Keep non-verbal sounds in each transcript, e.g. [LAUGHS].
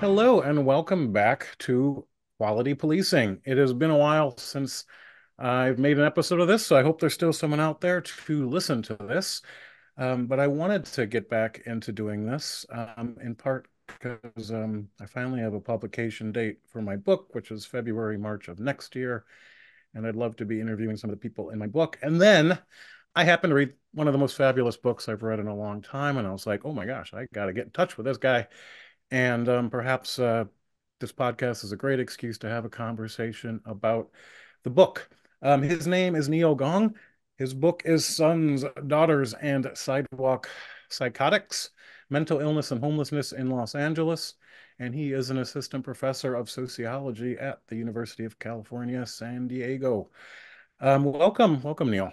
Hello, and welcome back to Quality Policing. It has been a while since I've made an episode of this, so I hope there's still someone out there to listen to this. Um, but I wanted to get back into doing this um, in part because um, I finally have a publication date for my book, which is February, March of next year. And I'd love to be interviewing some of the people in my book. And then I happened to read one of the most fabulous books I've read in a long time. And I was like, oh my gosh, I got to get in touch with this guy. And um, perhaps uh, this podcast is a great excuse to have a conversation about the book. Um, his name is Neil Gong. His book is Sons, Daughters, and Sidewalk Psychotics Mental Illness and Homelessness in Los Angeles. And he is an assistant professor of sociology at the University of California, San Diego. Um, welcome, welcome, Neil.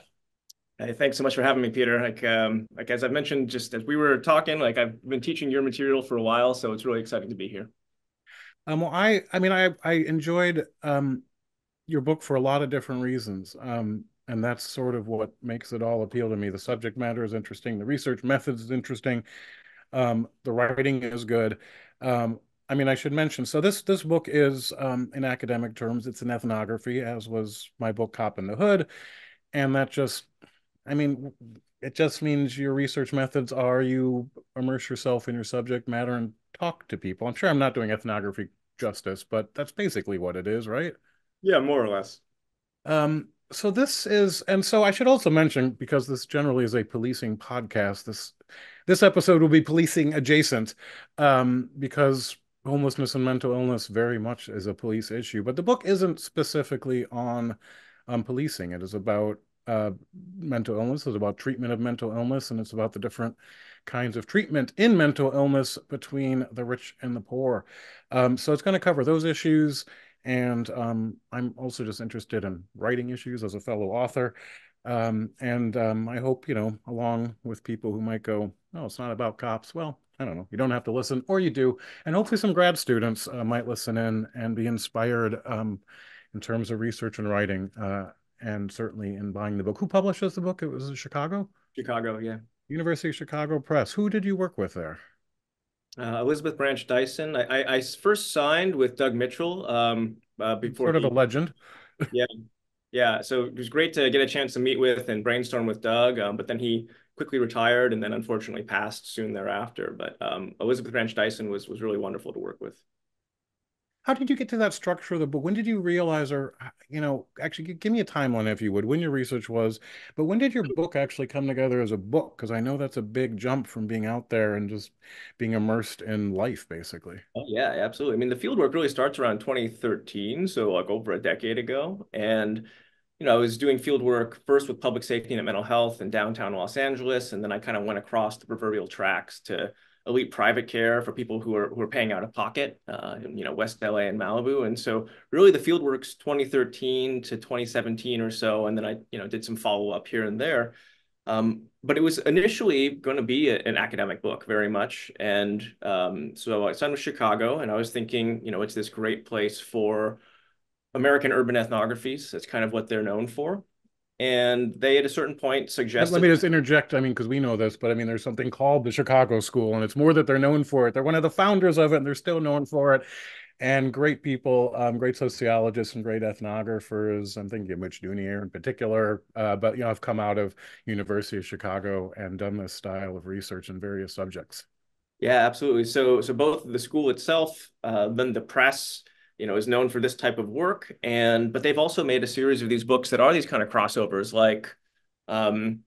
Hey, thanks so much for having me, Peter. Like, um, like as I've mentioned, just as we were talking, like I've been teaching your material for a while, so it's really exciting to be here. Um, well, I, I mean, I, I enjoyed um, your book for a lot of different reasons. Um, and that's sort of what makes it all appeal to me. The subject matter is interesting. The research methods is interesting. Um, the writing is good. Um, I mean, I should mention. So this this book is, um, in academic terms, it's an ethnography, as was my book "Cop in the Hood," and that just, I mean, it just means your research methods are you immerse yourself in your subject matter and talk to people. I'm sure I'm not doing ethnography justice, but that's basically what it is, right? Yeah, more or less. Um, so this is, and so I should also mention because this generally is a policing podcast. This this episode will be policing adjacent, um, because homelessness and mental illness very much is a police issue. But the book isn't specifically on um, policing. It is about uh, mental illness. It's about treatment of mental illness, and it's about the different kinds of treatment in mental illness between the rich and the poor. Um, so it's going to cover those issues. And um, I'm also just interested in writing issues as a fellow author. Um, and um, I hope, you know, along with people who might go, oh, it's not about cops. Well, I don't know. You don't have to listen, or you do. And hopefully, some grad students uh, might listen in and be inspired um, in terms of research and writing, uh, and certainly in buying the book. Who publishes the book? It was in Chicago? Chicago, yeah. University of Chicago Press. Who did you work with there? Uh, Elizabeth Branch Dyson. I, I, I, first signed with Doug Mitchell um, uh, before. Sort of he, a legend. [LAUGHS] yeah, yeah. So it was great to get a chance to meet with and brainstorm with Doug. Um, but then he quickly retired and then unfortunately passed soon thereafter. But um, Elizabeth Branch Dyson was was really wonderful to work with. How did you get to that structure of the book? When did you realize, or uh, you know, actually, give me a timeline if you would, when your research was, but when did your mm-hmm. book actually come together as a book? Because I know that's a big jump from being out there and just being immersed in life, basically. Oh yeah, absolutely. I mean, the field work really starts around 2013, so like over a decade ago, and you know, I was doing field work first with public safety and mental health in downtown Los Angeles, and then I kind of went across the proverbial tracks to elite private care for people who are who are paying out of pocket, uh, in, you know, West LA and Malibu. And so really the field works 2013 to 2017 or so, and then I you know did some follow up here and there. Um, but it was initially going to be a, an academic book very much. And um, so I signed with Chicago and I was thinking, you know, it's this great place for American urban ethnographies. That's kind of what they're known for. And they, at a certain point, suggested. Let me just interject. I mean, because we know this, but I mean, there's something called the Chicago School, and it's more that they're known for it. They're one of the founders of it, and they're still known for it. And great people, um, great sociologists and great ethnographers. I'm thinking of Mitch Duneier in particular, uh, but you know, I've come out of University of Chicago and done this style of research in various subjects. Yeah, absolutely. So, so both the school itself, uh, then the press, you know, is known for this type of work. And but they've also made a series of these books that are these kind of crossovers, like um,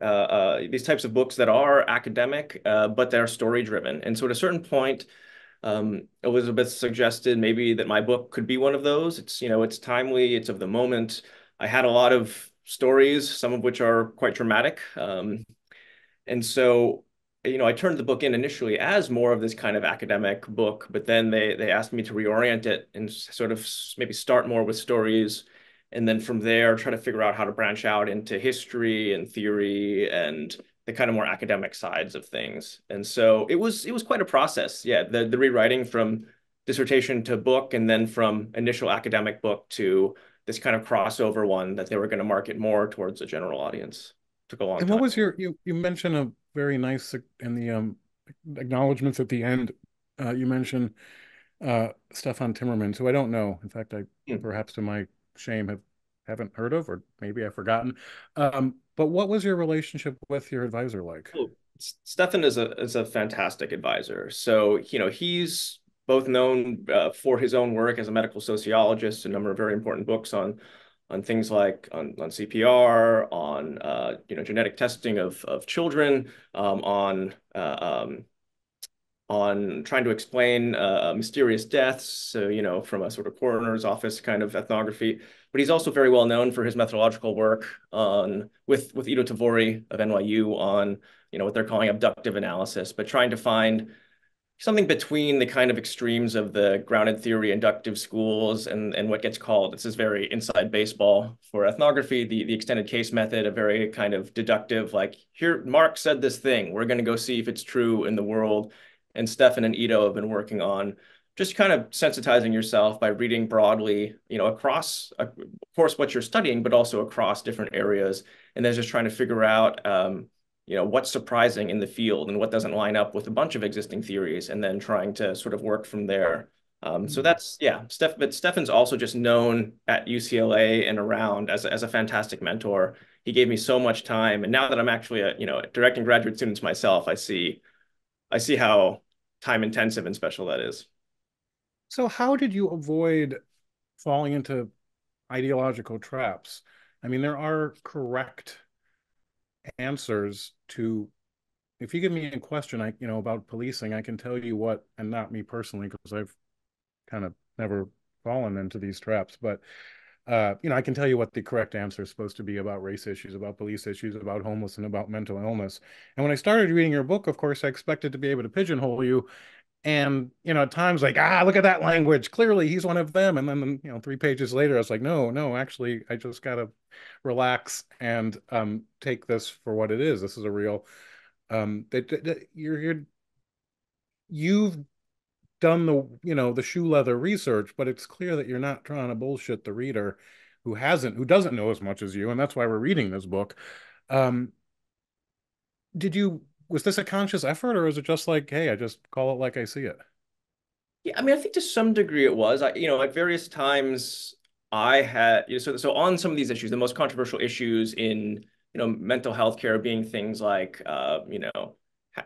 uh, uh, these types of books that are academic, uh, but they're story driven. And so at a certain point, um, Elizabeth suggested maybe that my book could be one of those. It's you know, it's timely, it's of the moment. I had a lot of stories, some of which are quite dramatic. Um, and so you know, I turned the book in initially as more of this kind of academic book, but then they they asked me to reorient it and sort of maybe start more with stories, and then from there try to figure out how to branch out into history and theory and the kind of more academic sides of things. And so it was it was quite a process. Yeah, the the rewriting from dissertation to book, and then from initial academic book to this kind of crossover one that they were going to market more towards a general audience. Took a long and time. what was your you you mentioned a very nice in the um acknowledgments at the end, uh, you mentioned uh, Stefan Timmermans, who I don't know. In fact, I Hmm. perhaps to my shame have haven't heard of, or maybe I've forgotten. Um, but what was your relationship with your advisor like? Oh, Stefan is a is a fantastic advisor. So, you know, he's both known uh, for his own work as a medical sociologist, a number of very important books on on things like on, on CPR, on uh, you know genetic testing of of children, um, on uh, um, on trying to explain uh, mysterious deaths, so, you know, from a sort of coroner's office kind of ethnography. But he's also very well known for his methodological work on with with Iddo Tavory of NYU on, you know, what they're calling abductive analysis, but trying to find something between the kind of extremes of the grounded theory inductive schools and, and what gets called, this is very inside baseball for ethnography, the, the extended case method, a very kind of deductive, like here, Marx said this thing, we're going to go see if it's true in the world and Stefan and Iddo have been working on just kind of sensitizing yourself by reading broadly, you know, across, uh, of course, what you're studying, but also across different areas. And then just trying to figure out, um, you know, what's surprising in the field and what doesn't line up with a bunch of existing theories, and then trying to sort of work from there. Um, so that's yeah, Steph. But Stefan's also just known at UCLA and around as as a fantastic mentor. He gave me so much time, and now that I'm actually a you know directing graduate students myself, I see I see how time intensive and special that is. So, how did you avoid falling into ideological traps? I mean, there are correct answers to. If you give me a question, I you know about policing, I can tell you what, and not me personally, because I've kind of never fallen into these traps, but uh, you know, I can tell you what the correct answer is supposed to be about race issues, about police issues, about homeless, and about mental illness. And when I started reading your book, of course, I expected to be able to pigeonhole you. And, you know, at times like, ah, look at that language. Clearly he's one of them. And then, you know, three pages later, I was like, no, no, actually, I just got to relax and um, take this for what it is. This is a real, um, that, that you're, you're, you've done the you know the shoe leather research, but it's clear that you're not trying to bullshit the reader who hasn't who doesn't know as much as you, and that's why we're reading this book. Um, did you was this a conscious effort, or is it just like, hey, I just call it like I see it? Yeah, I mean, I think to some degree it was. I, you know, at various times I had, you know, so so on some of these issues, the most controversial issues in you know mental health care being things like, uh, you know,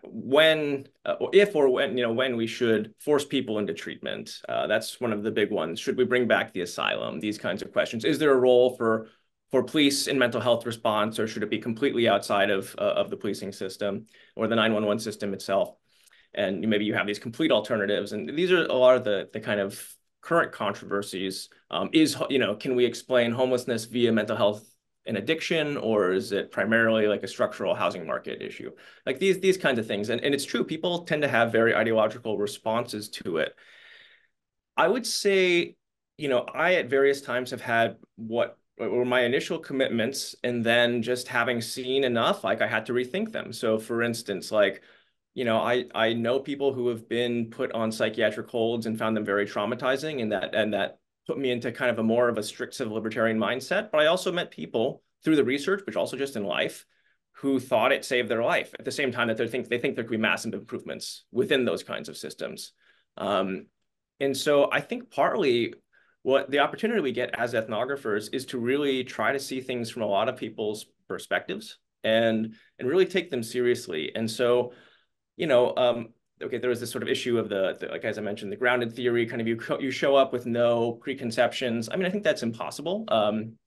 when uh, or if or when you know when we should force people into treatment uh, that's one of the big ones should we bring back the asylum these kinds of questions is there a role for for police and mental health response or should it be completely outside of uh, of the policing system or the 911 system itself? And maybe you have these complete alternatives and these are a lot of the the kind of current controversies. Um, is you know can we explain homelessness via mental health an addiction or is it primarily like a structural housing market issue? Like these these kinds of things and, and it's true people tend to have very ideological responses to it. I would say you know i at various times have had what were my initial commitments and then just having seen enough like i had to rethink them so for instance like you know i i know people who have been put on psychiatric holds and found them very traumatizing and that and that put me into kind of a more of a strict civil libertarian mindset. But I also met people through the research, which also just in life, who thought it saved their life at the same time that they think they think there could be massive improvements within those kinds of systems. Um, and so I think partly what the opportunity we get as ethnographers is to really try to see things from a lot of people's perspectives and and really take them seriously. And so, you know, um, okay, there was this sort of issue of the, the, like as I mentioned, the grounded theory, kind of you you show up with no preconceptions. I mean, I think that's impossible. Um,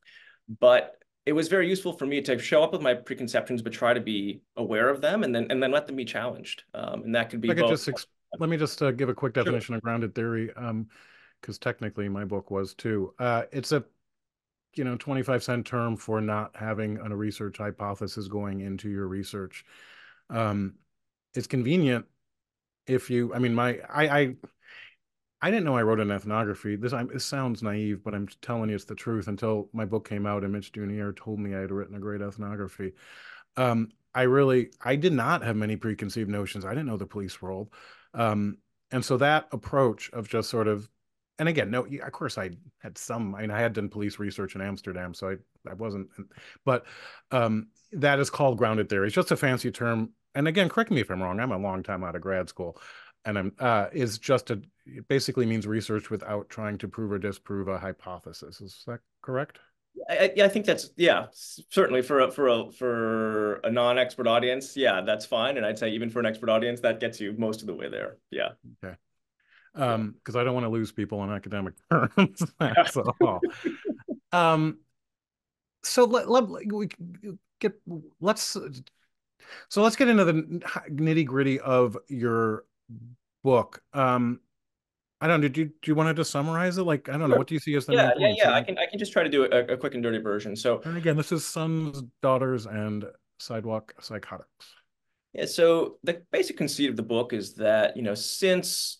but it was very useful for me to show up with my preconceptions, but try to be aware of them, and then and then let them be challenged. Um, and that could be. I could both. just let me just uh, give a quick definition sure. of grounded theory, because technically my book was too. Uh, it's a you know 25 cent term for not having a research hypothesis going into your research. Um, it's convenient if you i mean my i i i didn't know i wrote an ethnography this I, sounds naive but i'm telling you it's the truth until my book came out and mitch duneier told me i had written a great ethnography um i really i did not have many preconceived notions i didn't know the police world um and so that approach of just sort of and again no of course i had some i mean i had done police research in amsterdam so i i wasn't but um that is called grounded theory it's just a fancy term and again, correct me if I'm wrong. I'm a long time out of grad school, and I'm uh, is just a it basically means research without trying to prove or disprove a hypothesis. Is that correct? I, I think that's yeah, certainly for a for a for a non-expert audience, yeah, that's fine. And I'd say even for an expert audience, that gets you most of the way there. Yeah. Okay. Um, because I don't want to lose people on academic [LAUGHS] terms. [LAUGHS] that's all. um, so let, let we get let's so let's get into the nitty gritty of your book. Um, I don't know. Do you, do you want to just summarize it? Like, I don't know. What do you see as the yeah, yeah, yeah. I can I can just try to do a, a quick and dirty version. So, and again, this is sons, daughters, and sidewalk psychotics. Yeah. So the basic conceit of the book is that you know since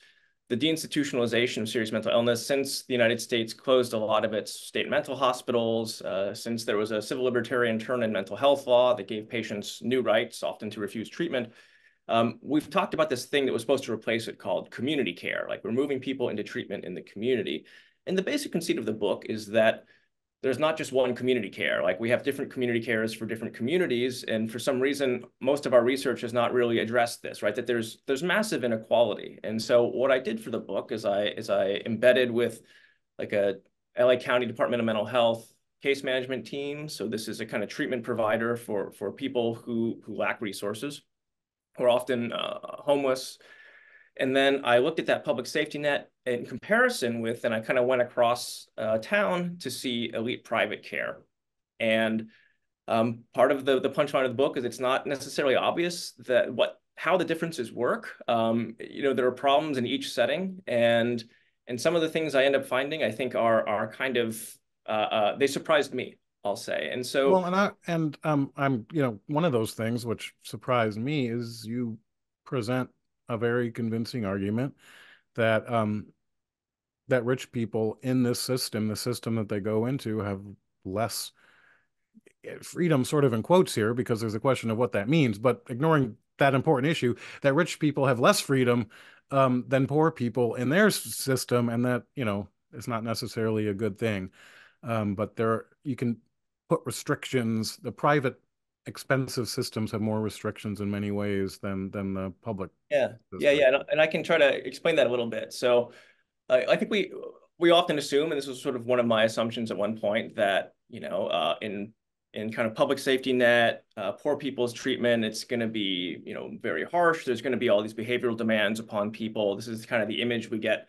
the deinstitutionalization of serious mental illness, since the United States closed a lot of its state mental hospitals, uh, since there was a civil libertarian turn in mental health law that gave patients new rights, often to refuse treatment, um, we've talked about this thing that was supposed to replace it called community care, like we're moving people into treatment in the community. And the basic conceit of the book is that there's not just one community care. Like we have different community cares for different communities. And for some reason, most of our research has not really addressed this, right? That there's there's massive inequality. And so what I did for the book is I is I embedded with like a LA County Department of Mental Health case management team. So this is a kind of treatment provider for for people who who lack resources who are often uh, homeless. And then I looked at that public safety net in comparison with, and I kind of went across uh, town to see elite private care. And um, part of the, the punchline of the book is it's not necessarily obvious that what how the differences work. Um, you know, there are problems in each setting, and and some of the things I end up finding, I think, are are kind of uh, uh, they surprised me. I'll say. And so well, and I and um I'm you know one of those things which surprised me is you present a very convincing argument that um that rich people in this system, the system that they go into, have less eh, freedom, sort of in quotes here, because there's a question of what that means. But ignoring that important issue, that rich people have less freedom um, than poor people in their system, and that you know is not necessarily a good thing. Um, but there, you can put restrictions. The private expensive systems have more restrictions in many ways than than the public. Yeah, system. yeah, yeah, and I can try to explain that a little bit. So, uh, I think we we often assume, and this was sort of one of my assumptions at one point, that you know, uh, in in kind of public safety net, uh, poor people's treatment, it's going to be you know very harsh. There's going to be all these behavioral demands upon people. This is kind of the image we get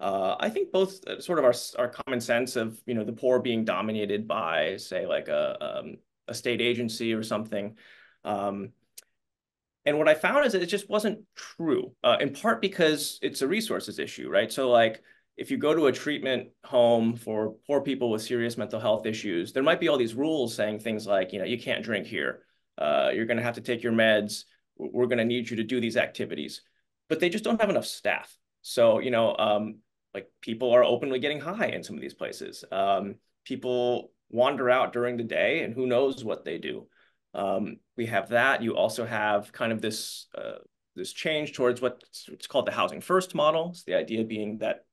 uh, I think both uh, sort of our, our common sense of, you know, the poor being dominated by, say, like a, um, a state agency or something. Um, and what I found is that it just wasn't true, uh, in part because it's a resources issue, right? So like, if you go to a treatment home for poor people with serious mental health issues, there might be all these rules saying things like, you know, you can't drink here. Uh, you're going to have to take your meds. We're going to need you to do these activities, but they just don't have enough staff. So, you know, um, like people are openly getting high in some of these places. Um, people wander out during the day and who knows what they do. Um, we have that. You also have kind of this uh, this change towards what's, what's called the housing first model. So the idea being that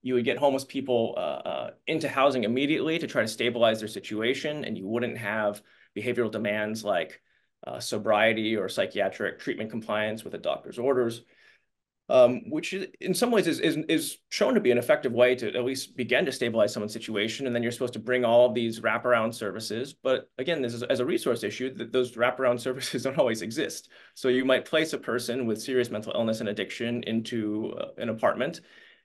you would get homeless people uh, uh, into housing immediately to try to stabilize their situation, and you wouldn't have behavioral demands like uh, sobriety or psychiatric treatment compliance with a doctor's orders um, which in some ways is, is, is shown to be an effective way to at least begin to stabilize someone's situation. And then you're supposed to bring all of these wraparound services. But again, this is as a resource issue that those wraparound [LAUGHS] services don't always exist. So you might place a person with serious mental illness and addiction into uh, an apartment,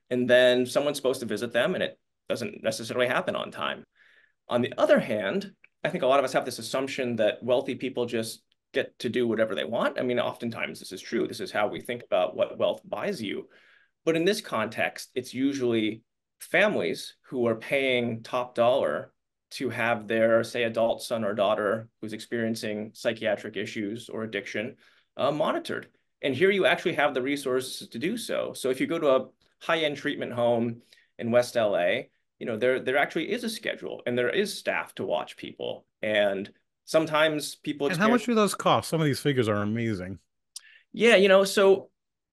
and then someone's supposed to visit them, and it doesn't necessarily happen on time. On the other hand, I think a lot of us have this assumption that wealthy people just get to do whatever they want. I mean, oftentimes this is true. This is how we think about what wealth buys you. But in this context, it's usually families who are paying top dollar to have their, say, adult son or daughter who's experiencing psychiatric issues or addiction uh, monitored. And here you actually have the resources to do so. So if you go to a high-end treatment home in West LA, you know, there, there actually is a schedule and there is staff to watch people. And Sometimes people. And how much do those cost? Some of these figures are amazing. Yeah, you know, so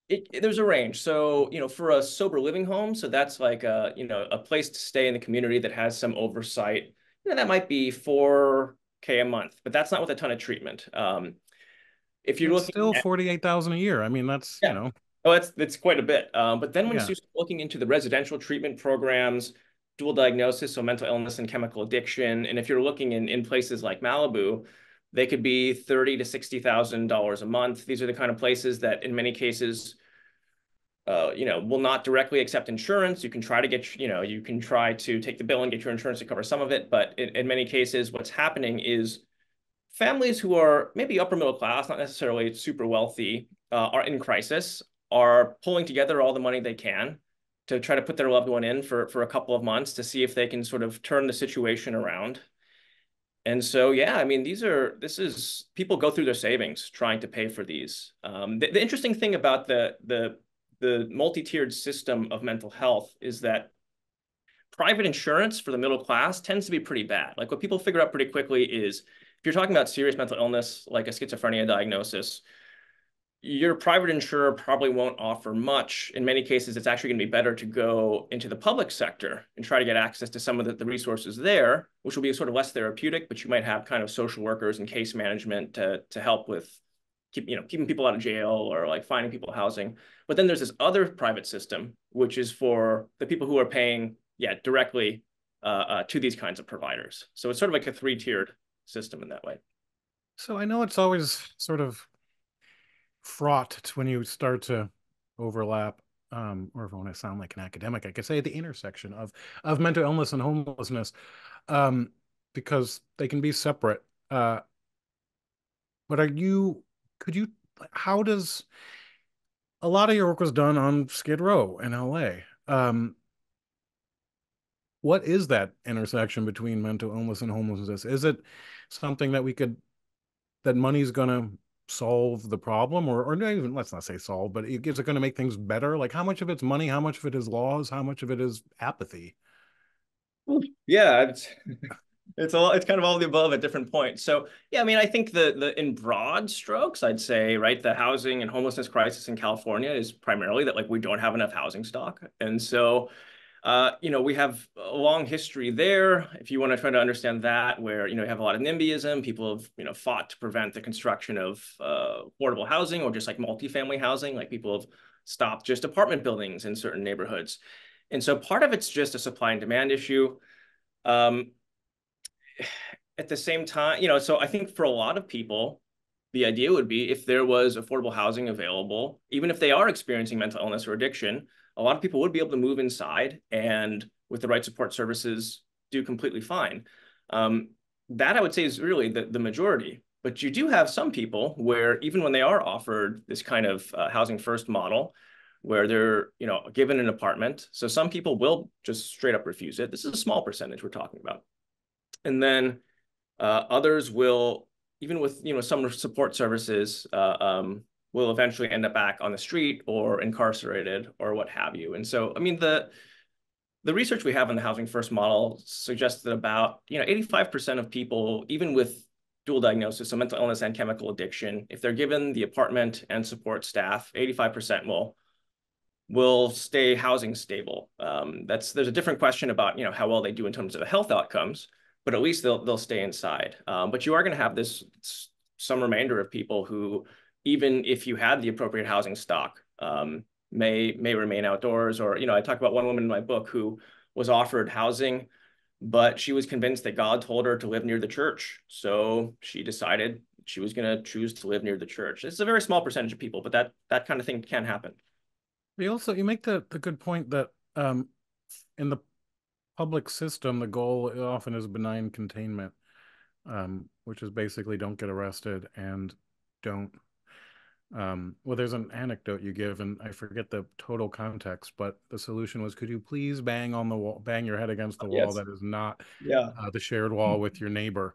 it, it, there's a range. So, you know, for a sober living home, so that's like a, you know, a place to stay in the community that has some oversight. You know, that might be 4K a month, but that's not with a ton of treatment. Um, if you're It's looking still at 48,000 a year. I mean, that's, you know, oh, that's that's quite a bit. Um, but then when yeah. you start looking into the residential treatment programs, dual diagnosis, so mental illness and chemical addiction, and if you're looking in in places like Malibu, they could be thirty to sixty thousand dollars a month. These are the kind of places that, in many cases, uh, you know, will not directly accept insurance. You can try to get, you know, you can try to take the bill and get your insurance to cover some of it, but in, in many cases, what's happening is families who are maybe upper middle class, not necessarily super wealthy, uh, are in crisis, are pulling together all the money they can to try to put their loved one in for for a couple of months to see if they can sort of turn the situation around. And so, yeah, I mean, these are this is people go through their savings trying to pay for these. Um, the, the interesting thing about the the the multi-tiered system of mental health is that private insurance for the middle class tends to be pretty bad. Like what people figure out pretty quickly is if you're talking about serious mental illness, like a schizophrenia diagnosis, your private insurer probably won't offer much. In many cases, it's actually going to be better to go into the public sector and try to get access to some of the, the resources there, which will be sort of less therapeutic, but you might have kind of social workers and case management to, to help with keep, you know, keeping people out of jail or like finding people housing. But then there's this other private system, which is for the people who are paying, yeah, directly uh, uh, to these kinds of providers. So it's sort of like a three-tiered system in that way. So I know it's always sort of fraught when you start to overlap um, or if I want to sound like an academic, I could say the intersection of of mental illness and homelessness, um, because they can be separate. Uh, but are you? Could you? How does? A lot of your work was done on Skid Row in L.A. Um, what is that intersection between mental illness and homelessness? Is it something that we could that money's going to solve the problem or or not even let's not say solve but is it going to make things better? Like how much of it's money how much of it is laws how much of it is apathy? Yeah it's [LAUGHS] it's all it's kind of all the above at different points. So yeah i mean i think the the in broad strokes i'd say right the housing and homelessness crisis in california is primarily that like we don't have enough housing stock. And so uh, you know, we have a long history there. If you want to try to understand that, where you know you have a lot of NIMBYism, people have you know fought to prevent the construction of uh, affordable housing or just like multifamily housing. Like people have stopped just apartment buildings in certain neighborhoods, and so part of it's just a supply and demand issue. Um, at the same time, you know, so I think for a lot of people, the idea would be if there was affordable housing available, even if they are experiencing mental illness or addiction a lot of people would be able to move inside and with the right support services do completely fine. Um, that I would say is really the, the majority. But you do have some people where even when they are offered this kind of uh, housing first model, where they're you know given an apartment, so some people will just straight up refuse it. This is a small percentage we're talking about, and then uh, others will even with you know some support services uh, um, will eventually end up back on the street or incarcerated or what have you. And so, I mean, the the research we have on the housing first model suggests that about you know 85% of people, even with dual diagnosis, so mental illness and chemical addiction, if they're given the apartment and support staff, 85% will will stay housing stable. Um, that's there's a different question about you know how well they do in terms of the health outcomes, but at least they'll they'll stay inside. Um, but you are going to have this some remainder of people who even if you had the appropriate housing stock, um, may may remain outdoors. Or you know, I talk about one woman in my book who was offered housing, but she was convinced that God told her to live near the church, so she decided she was going to choose to live near the church. It's a very small percentage of people, but that that kind of thing can happen. You also you make the the good point that um, in the public system, the goal often is benign containment, um, which is basically don't get arrested and don't um, well, there's an anecdote you give, and I forget the total context, but the solution was, could you please bang on the wall, bang your head against the wall yes. that is not yeah. uh, the shared wall with your neighbor,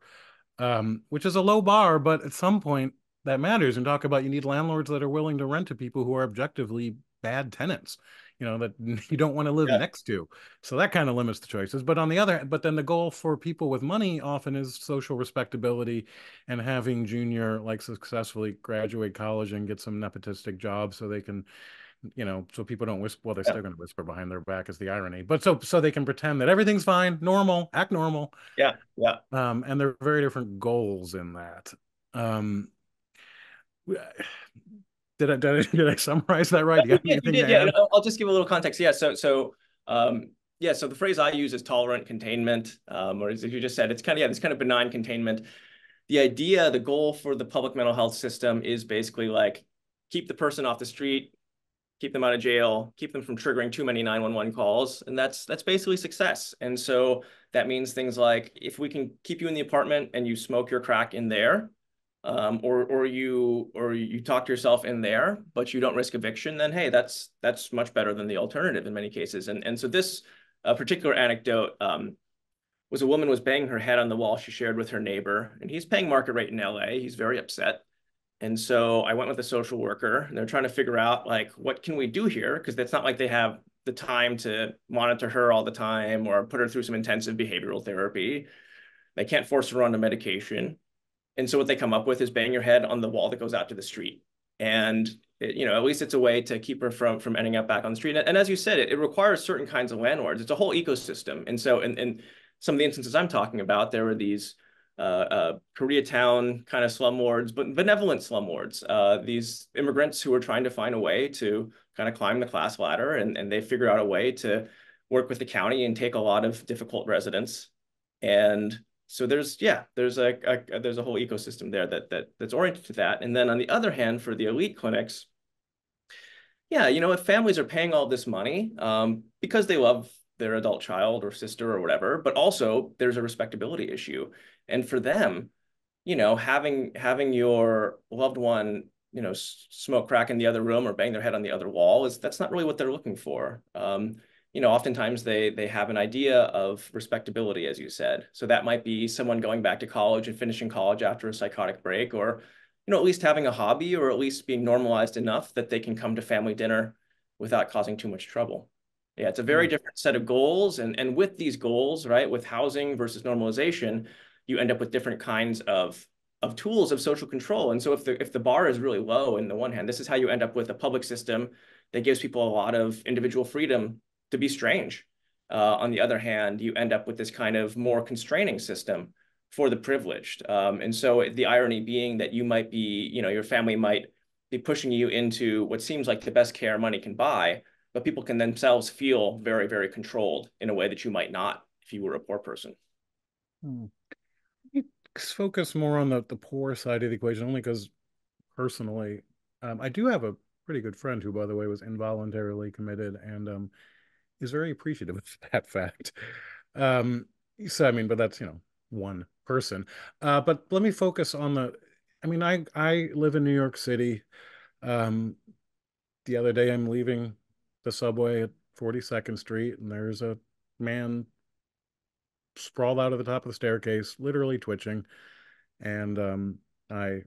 um, which is a low bar, but at some point that matters. And talk about you need landlords that are willing to rent to people who are objectively bad tenants you know that [LAUGHS] you don't want to live yeah. next to. So that kind of limits the choices. But on the other hand, but then the goal for people with money often is social respectability and having junior like successfully graduate college and get some nepotistic jobs so they can you know so people don't whisper well they're yeah. still going to whisper behind their back is the irony. But so so they can pretend that everything's fine normal act normal. Yeah yeah. Um and there are very different goals in that. Um did I, did I, [LAUGHS] did I summarize that right? Yeah, you did. Yeah, I'll just give a little context. Yeah, so so um, yeah, so the phrase I use is tolerant containment, um, or as you just said, it's kind of yeah, this kind of benign containment. The idea, the goal for the public mental health system is basically like keep the person off the street, keep them out of jail, keep them from triggering too many 911 calls, and that's that's basically success. And so that means things like if we can keep you in the apartment and you smoke your crack in there, um, or or you or you talk to yourself in there, but you don't risk eviction, then hey, that's that's much better than the alternative in many cases. And and so this uh, particular anecdote um, was a woman was banging her head on the wall she shared with her neighbor, and he's paying market rate in L.A. He's very upset. And so I went with a social worker, and they're trying to figure out like what can we do here because it's not like they have the time to monitor her all the time or put her through some intensive behavioral therapy. They can't force her onto medication. And so what they come up with is bang your head on the wall that goes out to the street. And it, you know, at least it's a way to keep her from from ending up back on the street. And, and as you said, it, it requires certain kinds of landlords. It's a whole ecosystem. And so, in, in some of the instances I'm talking about, there were these uh, uh, Koreatown kind of slumlords, but benevolent slumlords. Uh, these immigrants who are trying to find a way to kind of climb the class ladder, and, and they figure out a way to work with the county and take a lot of difficult residents and so there's yeah there's a, a, there's a whole ecosystem there that that that's oriented to that. And then on the other hand for the elite clinics yeah you know if families are paying all this money um, because they love their adult child or sister or whatever but also there's a respectability issue. And for them you know having having your loved one you know smoke crack in the other room or bang their head on the other wall is that's not really what they're looking for. Um, you know, oftentimes they they have an idea of respectability, as you said. So that might be someone going back to college and finishing college after a psychotic break, or you know, at least having a hobby, or at least being normalized enough that they can come to family dinner without causing too much trouble. Yeah, it's a very mm. different set of goals, and and with these goals, right, with housing versus normalization, you end up with different kinds of of tools of social control. And so if the if the bar is really low in the one hand, this is how you end up with a public system that gives people a lot of individual freedom to be strange. Uh, on the other hand, you end up with this kind of more constraining system for the privileged. Um, and so the irony being that you might be, you know, your family might be pushing you into what seems like the best care money can buy, but people can themselves feel very, very controlled in a way that you might not if you were a poor person. Hmm. Focus more on the, the poor side of the equation, only because personally, um, I do have a pretty good friend who, by the way, was involuntarily committed and um, is very appreciative of [LAUGHS] that fact. Um, so I mean, but that's you know one person. Uh, but let me focus on the. I mean, I I live in New York City. Um, the other day, I'm leaving the subway at 42nd Street, and there's a man sprawled out of the top of the staircase, literally twitching, and um, I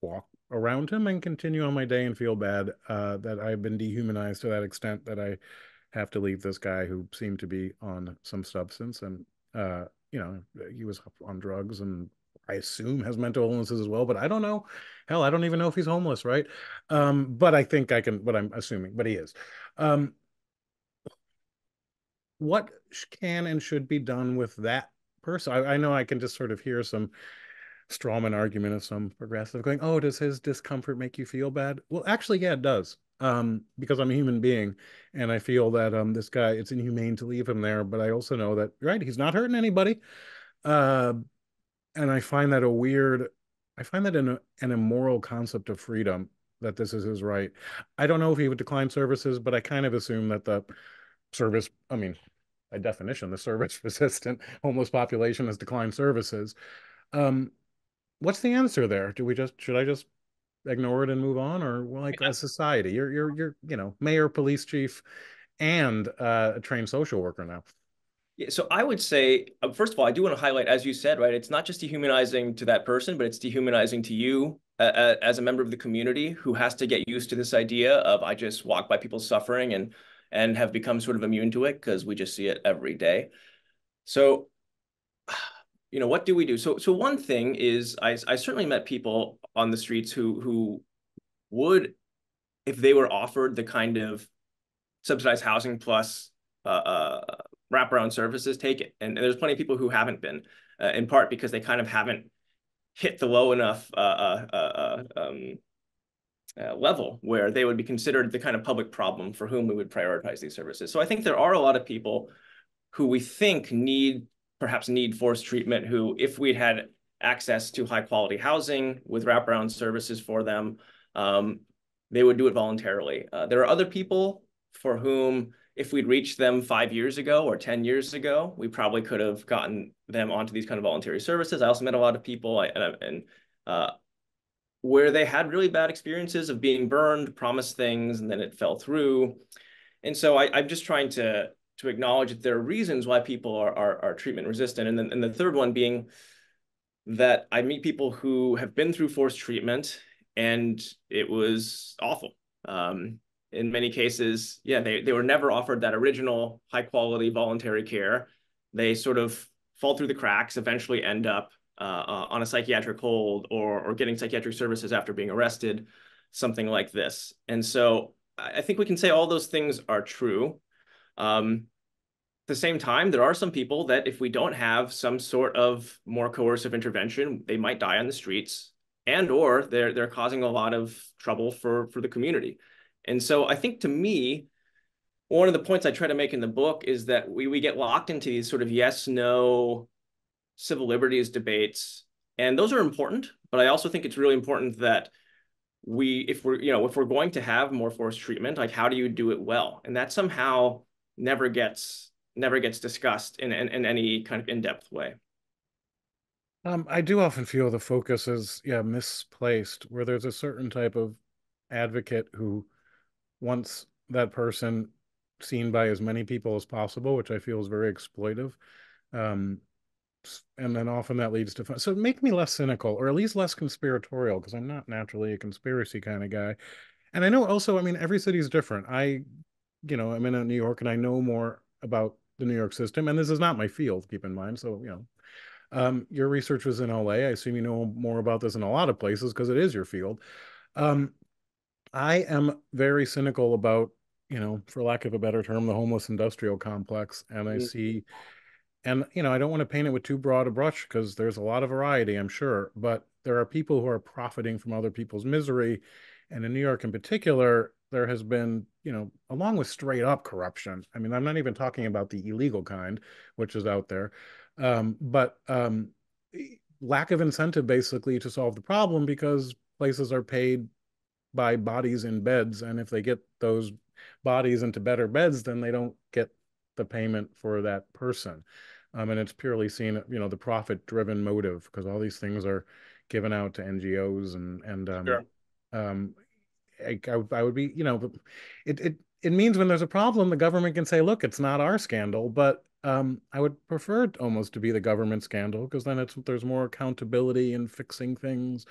walk around him and continue on my day and feel bad uh, that I've been dehumanized to that extent that I have to leave this guy who seemed to be on some substance and uh, you know he was on drugs and I assume has mental illnesses as well, but I don't know. Hell, I don't even know if he's homeless, right? Um, but I think I can. But I'm assuming, but he is. Um, what can and should be done with that person? I, I know I can just sort of hear some strawman argument of some progressive going, "Oh, does his discomfort make you feel bad?" Well, actually, yeah, it does. Um, because I'm a human being, and I feel that um, this guy, it's inhumane to leave him there. But I also know that right, he's not hurting anybody. Uh, and I find that a weird, I find that an an immoral concept of freedom that this is his right. I don't know if he would decline services, but I kind of assume that the service, I mean, by definition, the service [LAUGHS] resistant homeless population has declined services. Um, what's the answer there? Do we just should I just ignore it and move on, or like yeah. a society? You're you're you're you know mayor, police chief, and uh, a trained social worker now. Yeah, so I would say, uh, first of all, I do want to highlight, as you said, right? It's not just dehumanizing to that person, but it's dehumanizing to you uh, as a member of the community who has to get used to this idea of I just walk by people suffering and and have become sort of immune to it because we just see it every day. So [SIGHS] you know, what do we do? So, so one thing is, I, I certainly met people on the streets who who would, if they were offered the kind of subsidized housing plus uh, uh, wraparound services, take it. And, and, there's plenty of people who haven't been, uh, in part because they kind of haven't hit the low enough uh, uh, uh, um, uh, level where they would be considered the kind of public problem for whom we would prioritize these services. So I think there are a lot of people who we think need perhaps need forced treatment who if we'd had access to high quality housing with wraparound services for them, um, they would do it voluntarily. Uh, there are other people for whom if we'd reached them five years ago or 10 years ago, we probably could have gotten them onto these kind of voluntary services. I also met a lot of people I, and, and uh, where they had really bad experiences of being burned, promised things, and then it fell through. And so I, I'm just trying to to acknowledge that there are reasons why people are, are, are treatment resistant. And then and the third one being that I meet people who have been through forced treatment and it was awful. Um, in many cases, yeah, they, they were never offered that original high quality voluntary care. They sort of fall through the cracks, eventually end up uh, uh, on a psychiatric hold or, or getting psychiatric services after being arrested, something like this. And so I think we can say all those things are true. Um, the same time, there are some people that if we don't have some sort of more coercive intervention, they might die on the streets and or they're they're causing a lot of trouble for for the community. And so I think to me, one of the points I try to make in the book is that we we get locked into these sort of yes no civil liberties debates and those are important but i also think it's really important that we if we're you know if we're going to have more forced treatment like how do you do it well and that somehow never gets never gets discussed in, in, in any kind of in-depth way um, I do often feel the focus is yeah misplaced, where there's a certain type of advocate who wants that person seen by as many people as possible, which I feel is very exploitive. Um, and then often that leads to so make me less cynical or at least less conspiratorial because I'm not naturally a conspiracy kind of guy. And I know also, I mean, every city is different. I, you know, I'm in New York and I know more about the New York system, and this is not my field. Keep in mind, so you know, um, your research was in LA. I assume you know more about this in a lot of places because it is your field. Um, I am very cynical about, you know, for lack of a better term, the homeless industrial complex, and I mm-hmm. see and you know i don't want to paint it with too broad a brush because there's a lot of variety i'm sure but there are people who are profiting from other people's misery and in new york in particular there has been you know along with straight up corruption i mean i'm not even talking about the illegal kind which is out there um, but um, lack of incentive basically to solve the problem because places are paid by bodies in beds and if they get those bodies into better beds then they don't get the payment for that person. Um, and it's purely seen, you know, the profit driven motive because all these things are given out to NGOs and, and, um, sure. um, I, I, would be, you know, it, it, it means when there's a problem, the government can say, look, it's not our scandal, but um, I would prefer almost to be the government scandal because then it's there's more accountability in fixing things.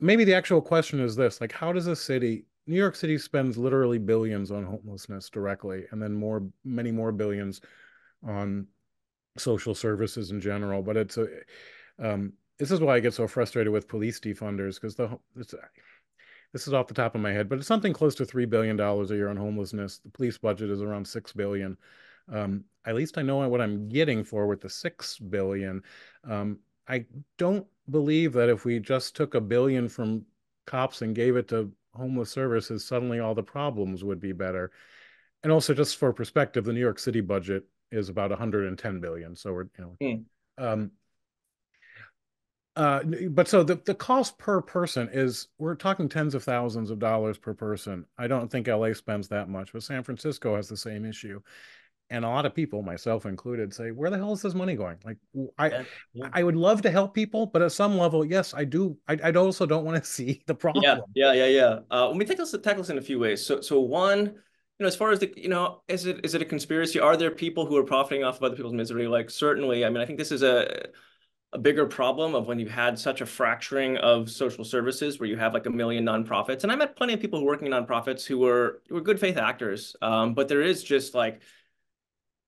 Maybe the actual question is this: like, how does a city New York City spends literally billions on homelessness directly, and then more, many more billions on social services in general. But it's a, um, this is why I get so frustrated with police defunders because the it's, this is off the top of my head, but it's something close to three billion dollars a year on homelessness. The police budget is around six billion. Um, at least I know what I'm getting for with the six billion. Um, I don't believe that if we just took a billion from cops and gave it to homeless services, suddenly all the problems would be better. And also, just for perspective, the New York City budget is about 110 billion. So we're, you know, mm. um, uh, but so the, the cost per person is we're talking tens of thousands of dollars per person. I don't think LA spends that much, but San Francisco has the same issue. And a lot of people myself included say where the hell is this money going? Like i yeah, i would love to help people but at some level yes i do i, I also don't want to [LAUGHS] see the problem. yeah yeah yeah. Yeah uh, let me take this tackle this in a few ways. So so one you know as far as the you know is it is it a conspiracy? Are there people who are profiting off of other people's misery? Like certainly i mean i think this is a a bigger problem of when you had such a fracturing of social services where you have like a million nonprofits and i met plenty of people who working in nonprofits who were who were good faith actors um, but there is just like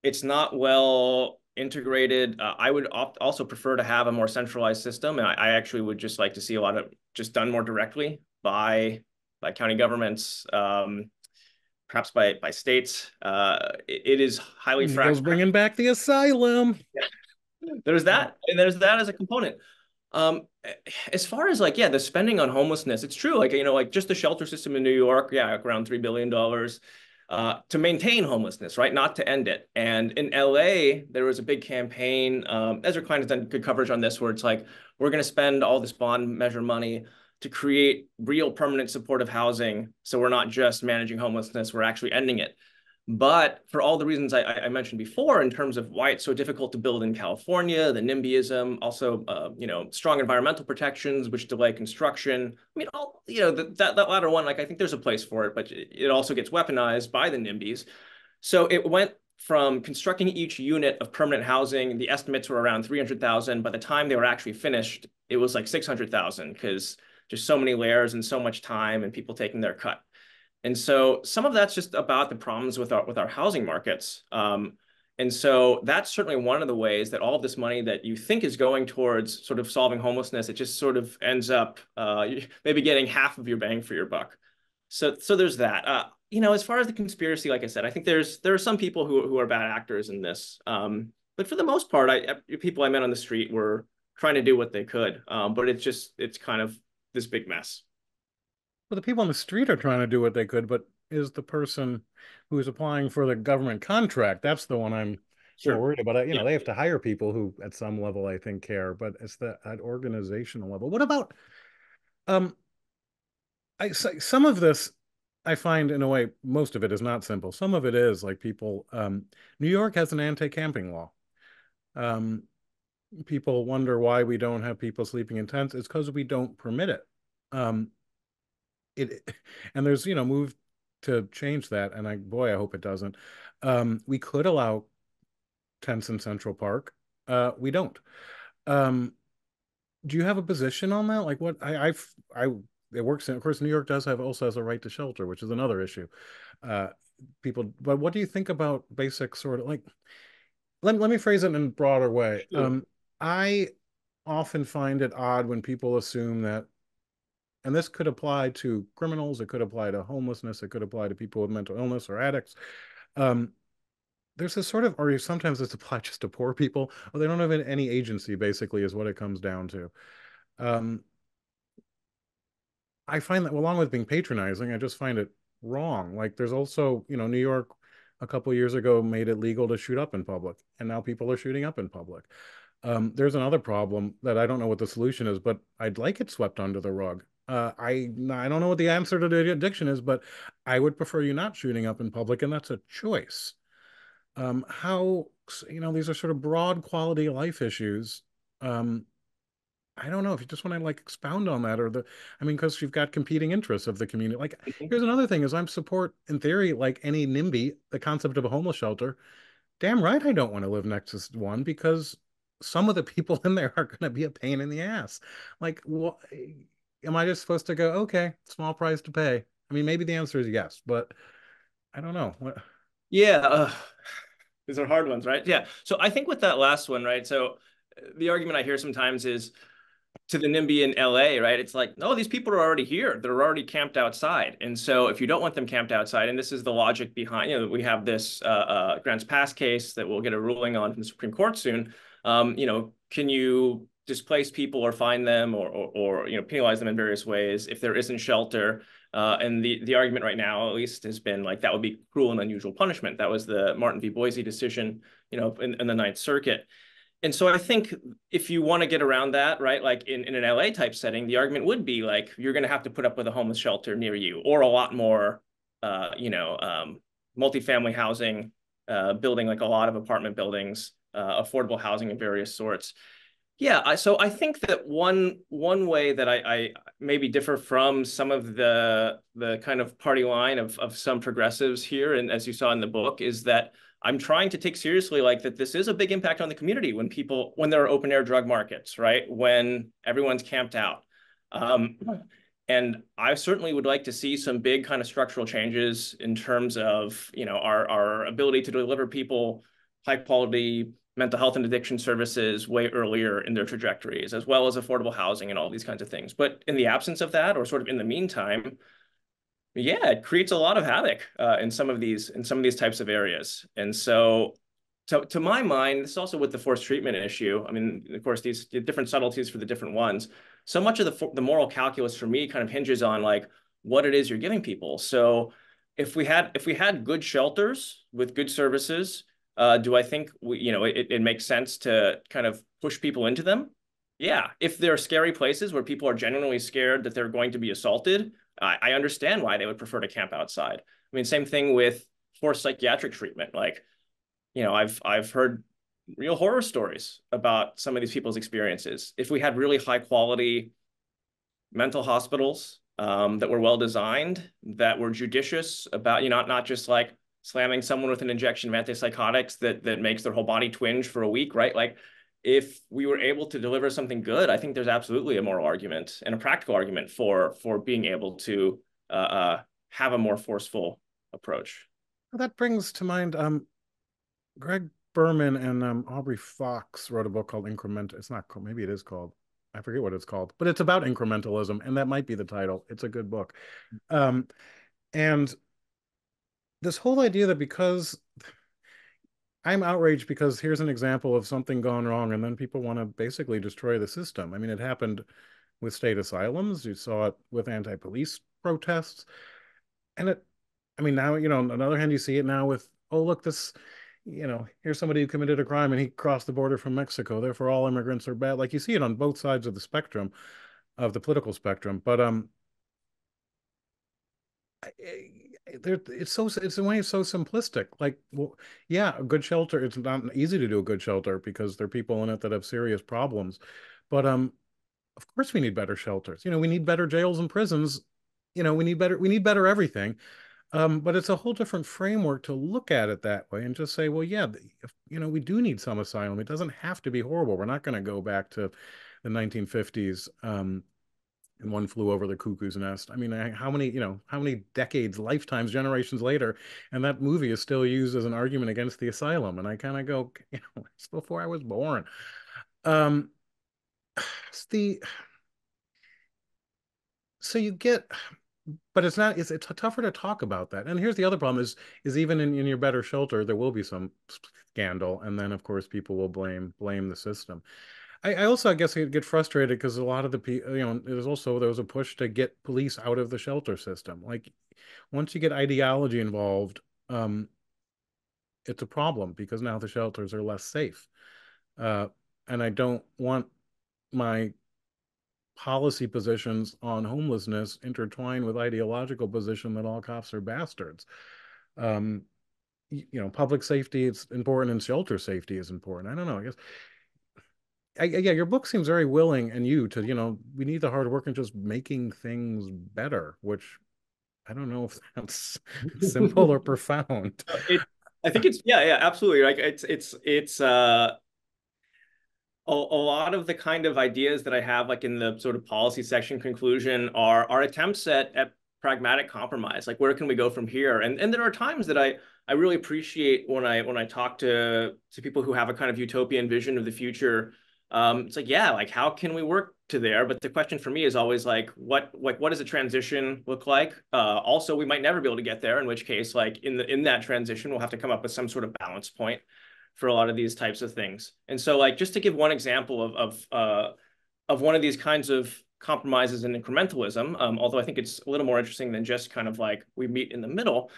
it's not well integrated. Uh, I would also prefer to have a more centralized system, and I, I, actually would just like to see a lot of just done more directly by by county governments, um, perhaps by by states. Uh, it, it is highly fragmented. Bringing back the asylum. Yeah. There's that, and there's that as a component. Um, as far as like, yeah, the spending on homelessness, it's true. Like, you know, like just the shelter system in New York, yeah, around $3 billion uh, to maintain homelessness, right? Not to end it. And in LA, there was a big campaign. Um, Ezra Klein has done good coverage on this, where it's like, we're going to spend all this bond measure money to create real permanent supportive housing. So we're not just managing homelessness, we're actually ending it. But for all the reasons I, I, mentioned before, in terms of why it's so difficult to build in California, the NIMBYism, also uh, you know strong environmental protections which delay construction. I mean, all you know the, that that latter one, like I think there's a place for it, but it also gets weaponized by the NIMBYs. So it went from constructing each unit of permanent housing. The estimates were around three hundred thousand. By the time they were actually finished, it was like six hundred thousand because just so many layers and so much time and people taking their cut. And so some of that's just about the problems with our with our housing markets. Um, and so that's certainly one of the ways that all of this money that you think is going towards sort of solving homelessness, it just sort of ends up uh, maybe getting half of your bang for your buck. So so there's that. Uh, you know, as far as the conspiracy, like I said, I think there's there are some people who who are bad actors in this. Um, but for the most part, I people I met on the street were trying to do what they could. Um, but it's just it's kind of this big mess. Well, the people on the street are trying to do what they could, but is the person who is applying for the government contract? That's the one I'm sure worried about. You know, yeah. they have to hire people who, at some level, I think care, but it's the at organizational level. What about um? I some of this I find in a way most of it is not simple. Some of it is like people. Um, New York has an anti-camping law. Um, people wonder why we don't have people sleeping in tents. It's because we don't permit it. Um, it [LAUGHS] and there's you know move to change that and i boy i hope it doesn't. Um we could allow tents in central park. Uh we don't. Um do you have a position on that? Like what i i i it works in, of course new york does have also has a right to shelter which is another issue. Uh people but what do you think about basic sort of like let, let me phrase it in a broader way. Sure. um i often find it odd when people assume that and this could apply to criminals, it could apply to homelessness, it could apply to people with mental illness or addicts. Um, there's this sort of, or sometimes it's applied just to poor people, or they don't have any agency, basically, is what it comes down to. Um, I find that, along with being patronizing, I just find it wrong. Like, there's also, you know, New York a couple years ago made it legal to shoot up in public, and now people are shooting up in public. Um, there's another problem that I don't know what the solution is, but I'd like it swept under the rug. Uh, I I don't know what the answer to the addiction is, but I would prefer you not shooting up in public, and that's a choice. Um, how you know these are sort of broad quality of life issues. Um, I don't know if you just want to like expound on that or the I mean because you've got competing interests of the community. Like mm-hmm. here's another thing is I'm support in theory like any NIMBY the concept of a homeless shelter. Damn right I don't want to live next to one because some of the people [LAUGHS] in there are going to be a pain in the ass. Like what am I just supposed to go, okay, small price to pay? I mean, maybe the answer is yes, but I don't know. What... Yeah, uh, these are hard ones, right? Yeah. So I think with that last one, right? So uh, the argument I hear sometimes is to the NIMBY in LA, right? It's like, no, these people are already here. They're already camped outside. And so if you don't want them camped outside, and this is the logic behind, you know, we have this uh, uh, Grants Pass case that we'll get a ruling on from the Supreme Court soon. Um, you know, can you displace people or find them or, or, or, you know penalize them in various ways if there isn't shelter. Uh, and the the argument right now, at least, has been like that would be cruel and unusual punishment. That was the Martin v. Boise decision, you know, in, in the Ninth Circuit. And so I think if you want to get around that, right, like in, in an LA type setting, the argument would be like you're going to have to put up with a homeless shelter near you or a lot more, uh, you know, um, multifamily housing, uh, building like a lot of apartment buildings, uh, affordable housing of various sorts. Yeah, I, so I think that one one way that I, I maybe differ from some of the the kind of party line of of some progressives here, and as you saw in the book, is that I'm trying to take seriously like that this is a big impact on the community when people when there are open air drug markets, right? When everyone's camped out. Um, and I certainly would like to see some big kind of structural changes in terms of you know our our ability to deliver people high quality mental health and addiction services way earlier in their trajectories, as well as affordable housing and all these kinds of things. But in the absence of that, or sort of in the meantime, yeah, it creates a lot of havoc uh, in some of these in some of these types of areas. And so to, to my mind, this is also with the forced treatment issue. I mean, of course, these different subtleties for the different ones. So much of the the moral calculus for me kind of hinges on like what it is you're giving people. So if we had if we had good shelters with good services, uh, do I think we, you know it, it makes sense to kind of push people into them? Yeah. If there are scary places where people are genuinely scared that they're going to be assaulted, I, I understand why they would prefer to camp outside. I mean, same thing with forced psychiatric treatment. Like, you know, I've I've heard real horror stories about some of these people's experiences. If we had really high quality mental hospitals um, that were well designed, that were judicious about, you know, not, not just like slamming someone with an injection of antipsychotics that that makes their whole body twinge for a week, right? Like if we were able to deliver something good, I think there's absolutely a moral argument and a practical argument for for being able to uh, uh, have a more forceful approach. Well, that brings to mind um, Greg Berman and um, Aubrey Fox wrote a book called Increment. It's not called, maybe it is called. I forget what it's called, but it's about incrementalism, and that might be the title. It's a good book. Um, and this whole idea that because I'm outraged because here's an example of something gone wrong, and then people want to basically destroy the system. I mean, it happened with state asylums. You saw it with anti-police protests, and it. I mean, now you know. On the other hand, you see it now with oh look this. You know, here's somebody who committed a crime and he crossed the border from Mexico. Therefore, all immigrants are bad. Like you see it on both sides of the spectrum, of the political spectrum. But um, it's so it's a way so simplistic like well yeah a good shelter it's not easy to do a good shelter because there are people in it that have serious problems but um of course we need better shelters you know we need better jails and prisons you know we need better we need better everything um but it's a whole different framework to look at it that way and just say well yeah you know we do need some asylum it doesn't have to be horrible we're not going to go back to the 1950s um and one flew over the cuckoo's nest. I mean, how many, you know, how many decades, lifetimes, generations later, and that movie is still used as an argument against the asylum. And I kind of go, [LAUGHS] you know, it's before I was born. Um, [SIGHS] the [SIGHS] so you get, [SIGHS] but it's not. It's, it's tougher to talk about that. And here's the other problem: is is even in, in your better shelter, there will be some scandal, and then of course people will blame blame the system. I, I also, I guess, I get frustrated because a lot of the people, you know, there's also there was a push to get police out of the shelter system. Like, once you get ideology involved, um, it's a problem because now the shelters are less safe. Uh, and I don't want my policy positions on homelessness intertwined with ideological position that all cops are bastards. Um, you know, public safety is important and shelter safety is important. I don't know. I guess I, yeah, your book seems very willing, and you to you know we need the hard work and just making things better, which I don't know if [LAUGHS] that's simple or [LAUGHS] profound. It, I think it's yeah, yeah, absolutely. Like it's it's it's uh a, a lot of the kind of ideas that I have, like in the sort of policy section conclusion, are are attempts at at pragmatic compromise. Like where can we go from here? And and there are times that I I really appreciate when I when I talk to to people who have a kind of utopian vision of the future um, it's like yeah like how can we work to there? But the question for me is always like what like what does a transition look like? Uh, also we might never be able to get there in which case like in the in that transition we'll have to come up with some sort of balance point for a lot of these types of things. And so like just to give one example of of uh, of one of these kinds of compromises and incrementalism um, although i think it's a little more interesting than just kind of like we meet in the middle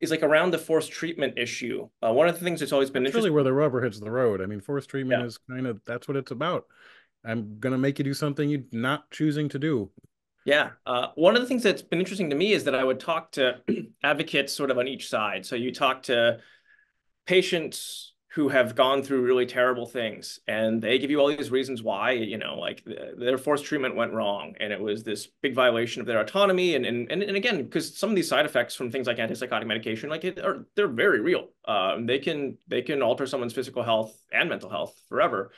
is like around the forced treatment issue. Uh, one of the things that's always been that's really where the rubber hits the road. I mean, forced treatment yeah. is kind of that's what it's about. I'm gonna make you do something you're not choosing to do. Yeah. Uh, one of the things that's been interesting to me is that I would talk to [CLEARS THROAT] advocates sort of on each side. So you talk to patients who have gone through really terrible things and they give you all these reasons why you know like their forced treatment went wrong and it was this big violation of their autonomy and and and, and again because some of these side effects from things like antipsychotic medication like it are they're very real. Um, they can they can alter someone's physical health and mental health forever.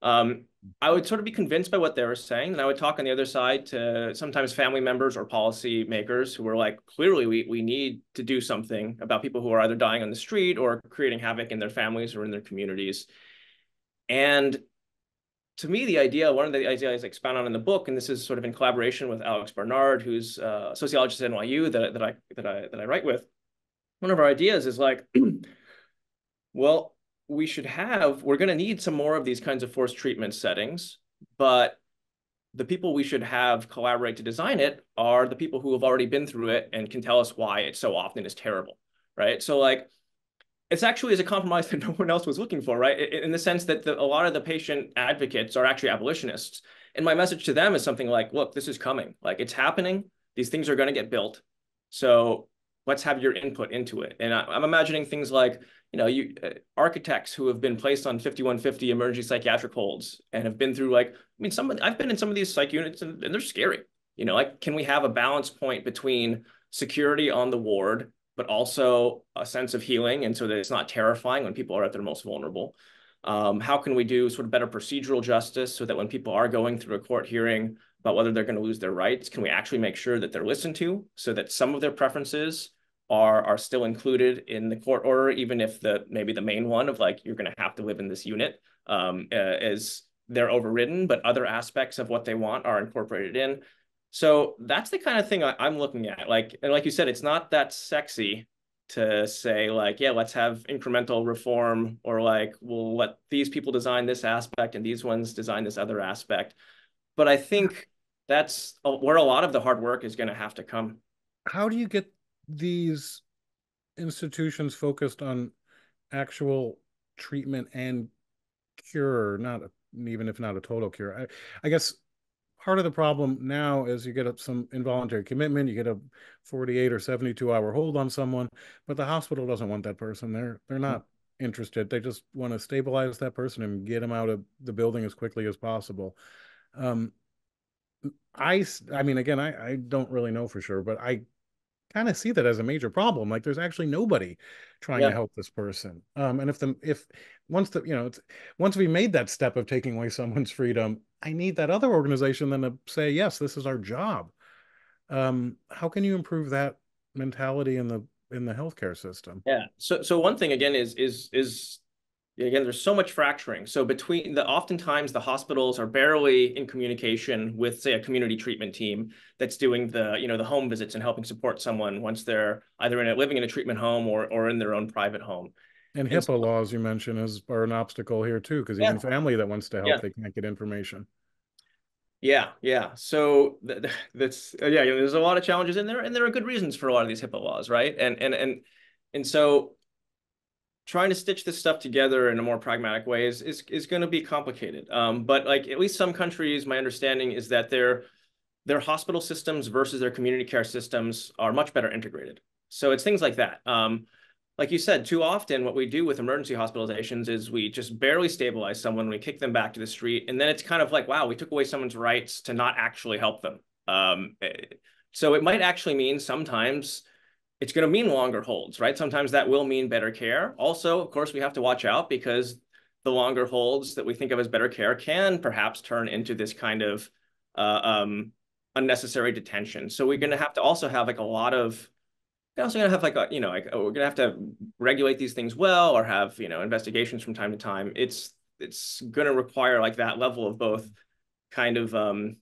Um, I would sort of be convinced by what they were saying. And I would talk on the other side to sometimes family members or policy makers who were like, clearly we, we need to do something about people who are either dying on the street or creating havoc in their families or in their communities. And to me, the idea, one of the ideas I expound on in the book, and this is sort of in collaboration with Alex Barnard, who's a sociologist at NYU that, that I that I that I write with. One of our ideas is like, [CLEARS THROAT] well, we should have, we're going to need some more of these kinds of forced treatment settings, but the people we should have collaborate to design it are the people who have already been through it and can tell us why it so often is terrible, right? So like, it's actually is a compromise [LAUGHS] that no one else was looking for, right? In the sense that the, a lot of the patient advocates are actually abolitionists. And my message to them is something like, look, this is coming. Like it's happening. These things are going to get built. So let's have your input into it. And I, am I'm imagining things like, you know, you uh, architects who have been placed on 5150 emergency psychiatric holds and have been through like, I mean, some I've been in some of these psych units and, and they're scary. You know, like, can we have a balance point between security on the ward, but also a sense of healing, and so that it's not terrifying when people are at their most vulnerable? Um, how can we do sort of better procedural justice so that when people are going through a court hearing about whether they're going to lose their rights, can we actually make sure that they're listened to so that some of their preferences are are still included in the court order, even if the maybe the main one of like you're going to have to live in this unit um, uh, is they're overridden, but other aspects of what they want are incorporated in. So that's the kind of thing I, I'm looking at. Like and like you said, it's not that sexy to say like, yeah, let's have incremental reform or like we'll let these people design this aspect and these ones design this other aspect. But I think that's where a lot of the hard work is going to have to come. How do you get these institutions focused on actual treatment and cure, not even if not a total cure? I, I guess part of the problem now is you get up some involuntary commitment, you get a 48 or 72 hour hold on someone, but the hospital doesn't want that person. They're they're not interested. They just want to stabilize that person and get them out of the building as quickly as possible. Um, I I mean, again, I I don't really know for sure, but I kind of see that as a major problem. Like there's actually nobody trying yeah. to help this person. Um, and if the if once the you know it's once we made that step of taking away [LAUGHS] someone's freedom, I need that other organization then to say yes, this is our job. Um, how can you improve that mentality in the in the healthcare system? Yeah. So so one thing again is is is again there's so much fracturing so between the oftentimes the hospitals are barely in communication with say a community treatment team that's doing the you know the home visits and helping support someone once they're either in a living in a treatment home or or in their own private home and, and HIPAA so, laws you mentioned is are an obstacle here too because even family that wants to help yeah. they can't get information yeah, yeah. So that's uh, yeah. there's a lot of challenges in there, and there are good reasons for a lot of these HIPAA laws, right? And and and and so trying to stitch this stuff together in a more pragmatic way is is, is going to be complicated. Um, but like at least some countries, my understanding is that their their hospital systems versus their community care systems are much better integrated. So it's things like that. Um, like you said, too often what we do with emergency hospitalizations is we just barely stabilize someone, we kick them back to the street, and then it's kind of like, wow, we took away someone's rights to not actually help them. Um, eh, so it might actually mean sometimes it's going to mean longer holds, right? Sometimes that will mean better care. Also, of course, we have to watch out because the longer holds that we think of as better care can perhaps turn into this kind of uh, um, unnecessary detention. So we're going to have to also have like a lot of we're also going to have like a, you know, like oh, we're going to have to regulate these things well or have, you know, investigations from time to time. It's, it's going to require like that level of both kind of, um,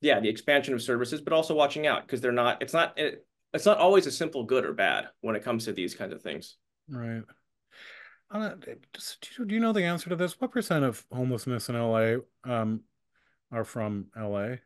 yeah, the expansion of services, but also watching out because they're not, it's not, it, it's not always a simple good or bad when it comes to these kinds of things. Right. Uh, do you know the answer to this? What percent of homelessness in LA um, are from LA?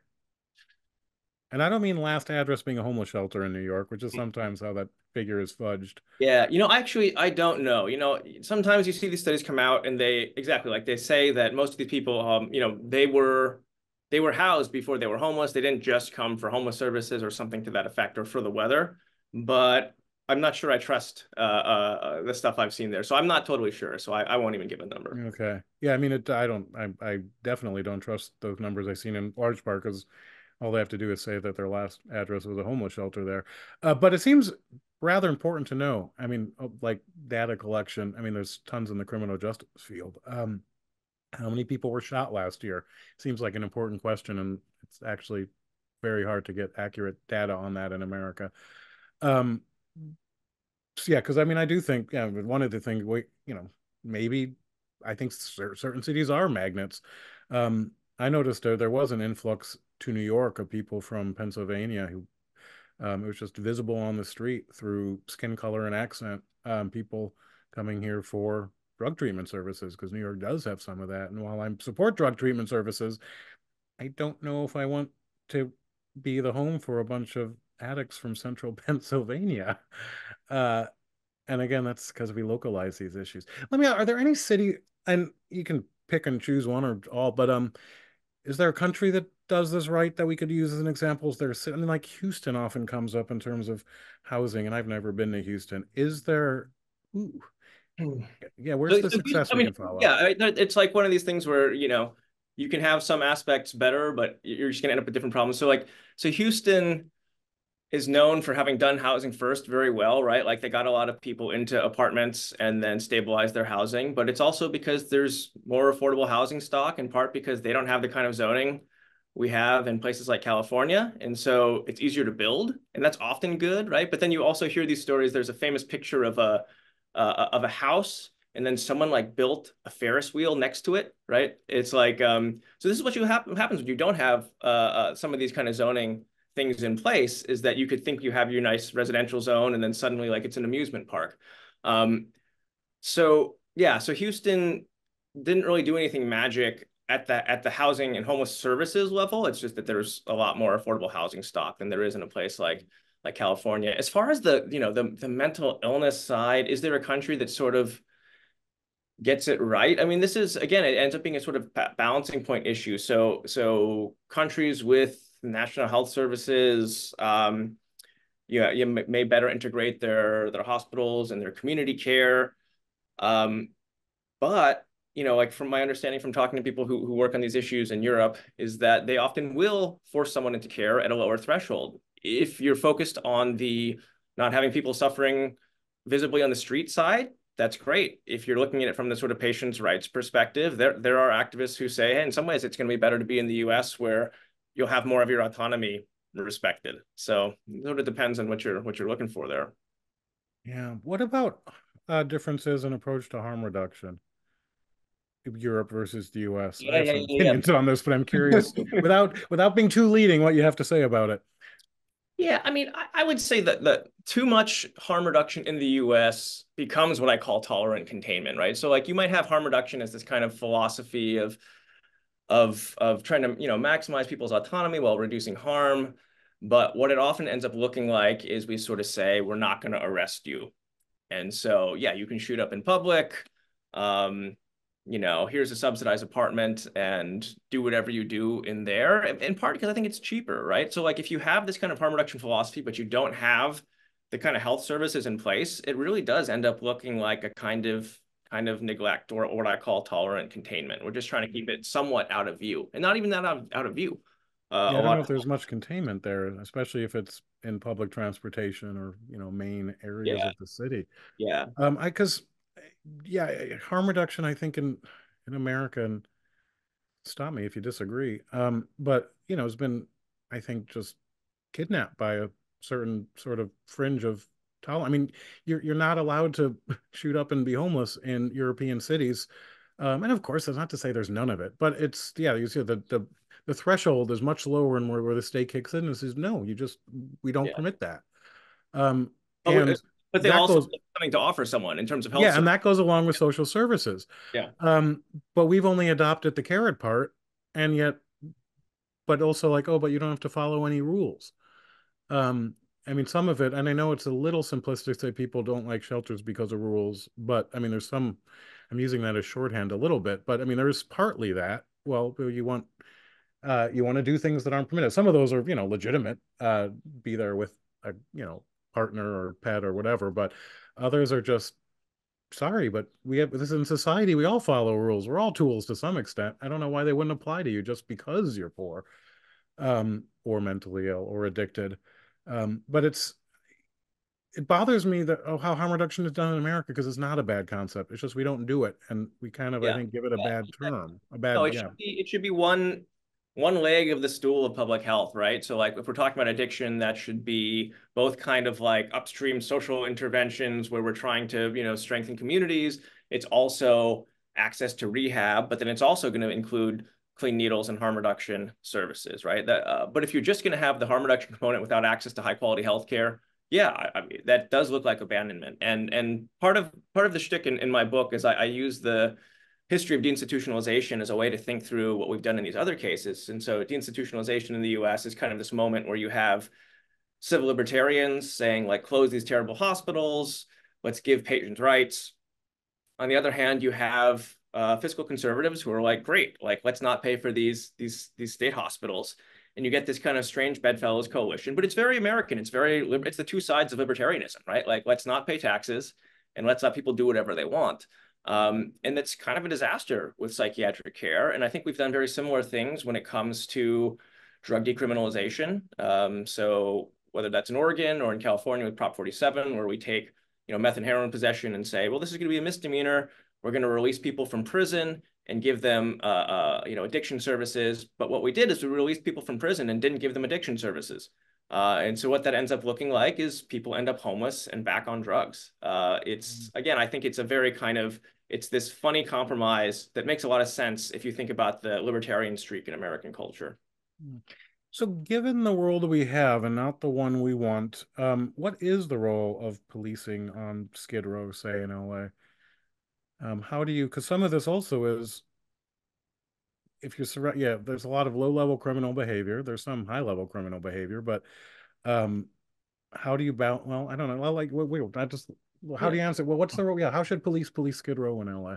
And I don't mean last address being a homeless shelter in New York, which is sometimes how that figure is fudged. Yeah, you know, actually, I don't know. You know, sometimes you see these studies come out and they exactly like they say that most of these people, um, you know, they were they were housed before they were homeless. They didn't just come for homeless services or something to that effect or for the weather. But I'm not sure I trust uh, uh, the stuff I've seen there. So I'm not totally sure. So I, I won't even give a number. Okay. Yeah. I mean, it, I don't, I, I definitely don't trust those numbers I've seen in large part because all they have to do is say that their last address was a homeless shelter there. Uh, but it seems rather important to know. I mean, uh, like data collection. I mean, there's tons in the criminal justice field. Um, how many people were shot last year? Seems like an important question, and it's actually very hard to get accurate data on that in America. Um, so yeah, because I mean, I do think, yeah, one of the things we, you know, maybe I think certain cities are magnets. Um, I noticed there there was an influx to New York of people from Pennsylvania who um, it was just visible on the street through skin color and accent. Um, people coming here for drug treatment services because New York does have some of that. And while I support drug treatment services, I don't know if I want to be the home for a bunch of addicts from central [LAUGHS] Pennsylvania. Uh, and again, that's because we localize these issues. Let me are there any city and you can pick and choose one or all, but um is there a country that does this right that we could use as an example? Is there I mean like Houston often comes up in terms of housing, and I've never been to Houston. Is there ooh. [CLEARS THROAT] yeah, where's so, the success I mean, we can follow? Yeah, it's like one of these things where, you know, you can have some aspects better, but you're just gonna end up with different problems. So like so Houston is known for having done housing first very well, right? Like they got a lot of people into apartments and then stabilized their housing, but it's also because there's more affordable housing stock in part because they don't have the kind of zoning we have in places like California. And so it's easier to build and that's often good, right? But then you also hear these stories. There's a famous picture of a, uh, of a house and then someone like built a Ferris wheel next to it, right? It's like, um, so this is what you have happens when you don't have uh, uh, some of these kind of zoning things in place is that you could think you have your nice residential zone and then suddenly like it's an amusement park. Um, so yeah, so Houston didn't really do anything magic at the at the housing and homeless services level. It's just that there's a lot more affordable housing stock than there is in a place like like California. As far as the you know the the mental illness side, is there a country that sort of gets it right? I mean, this is again, it ends up being a sort of balancing point issue. So so countries with National Health Services, um, you, you may better integrate their, their hospitals and their community care. Um, but, you know, like from my understanding from talking to people who, who work on these issues in Europe is that they often will force someone into care at a lower threshold. If you're focused on the not having people suffering visibly on the street side, that's great. If you're looking at it from the sort of patient's rights perspective, there, there are activists who say, hey, in some ways, it's going to be better to be in the US where you'll have more of your autonomy respected. So it sort of depends on what you're what you're looking for there. Yeah. What about uh, differences in approach to harm reduction? Europe versus the US. Yeah, I have yeah, some yeah, opinions on this, but I'm curious [LAUGHS] without without being too leading, what you have to say about it. Yeah, I mean, I, I would say that that too much harm reduction in the U.S. becomes what I call tolerant containment, right? So, like, you might have harm reduction as this kind of philosophy of of of trying to you know maximize people's autonomy while reducing harm. But what it often ends up looking like is we sort of say we're not going to arrest you, and so yeah, you can shoot up in public. Um, you know, here's a subsidized apartment and do whatever you do in there. In part because I think it's cheaper, right? So like if you have this kind of harm reduction philosophy, but you don't have the kind of health services in place, it really does end up looking like a kind of kind of neglect or, what I call tolerant containment. We're just trying to keep it somewhat out of view and not even that out of, out of view. Uh, yeah, I don't know if there's much containment there, especially if it's in public transportation or you know main areas yeah. of the city. Yeah. Um, I because yeah, harm reduction. I think in in America and stop me if you disagree. Um, but you know, has been I think just kidnapped by a certain sort of fringe of tolerance. I mean, you're you're not allowed to [LAUGHS] shoot up and be homeless in European cities. Um, and of course, that's not to say there's none of it, but it's yeah, you see the the the threshold is much lower and where, where the state kicks in and says no, you just we don't yeah. permit that. Um, oh, and but they also goes, have something to offer someone in terms of health. Yeah, service. and that goes along with social services. Yeah. Um, but we've only adopted the carrot part, and yet, but also like, oh, but you don't have to follow any rules. Um, I mean, some of it, and I know it's a little simplistic to say people don't like shelters because of rules, but I mean, there's some, I'm using that as shorthand a little bit, but I mean, there's partly that. Well, you want, uh, you want to do things that aren't permitted. Some of those are, you know, legitimate, uh, be there with a, you know, partner or pet or whatever, but others are just, sorry, but we have this in society, we all follow rules. We're all tools to some extent. I don't know why they wouldn't apply to you just because you're poor, um, or mentally ill or addicted. Um, but it's it bothers me that oh how harm reduction is done in America because it's not a bad concept. It's just we don't do it, and we kind of yeah. I think give it a yeah. bad term. A bad. No, it yeah. should be it should be one one leg of the stool of public health, right? So like if we're talking about addiction, that should be both kind of like upstream social interventions where we're trying to you know strengthen communities. It's also access to rehab, but then it's also going to include clean needles and harm reduction services, right? That, uh, but if you're just going to have the harm reduction component without access to high quality healthcare, yeah, I, I mean, that does look like abandonment. And and part of part of the shtick in, in my book is I, I use the history of deinstitutionalization as a way to think through what we've done in these other cases. And so deinstitutionalization in the US is kind of this moment where you have civil libertarians saying like close these terrible hospitals, let's give patients rights. On the other hand, you have uh, fiscal conservatives who are like, great, like let's not pay for these these these state hospitals and you get this kind of strange bedfellows coalition. But it's very American. It's very it's the two sides of libertarianism, right? Like let's not pay taxes and let's let people do whatever they want. Um, and that's kind of a disaster with psychiatric care. And I think we've done very similar things when it comes to drug decriminalization. Um, so whether that's in Oregon or in California with Prop 47, where we take you know meth and heroin possession and say, well, this is going to be a misdemeanor. We're going to release people from prison and give them, uh, uh, you know, addiction services. But what we did is we released people from prison and didn't give them addiction services. Uh, and so what that ends up looking like is people end up homeless and back on drugs. Uh, it's mm-hmm. again, I think it's a very kind of it's this funny compromise that makes a lot of sense if you think about the libertarian streak in American culture. Mm. So, given the world we have and not the one we want, um, what is the role of policing on Skid Row, say in LA? Um, how do you? Because some of this also is, if you're surround, yeah, there's a lot of low level criminal behavior. There's some high level criminal behavior, but um, how do you bounce? Well, I don't know. I like wait, wait, I just how yeah. do you answer? Well, what's the role? Yeah, how should police police Skid Row in LA?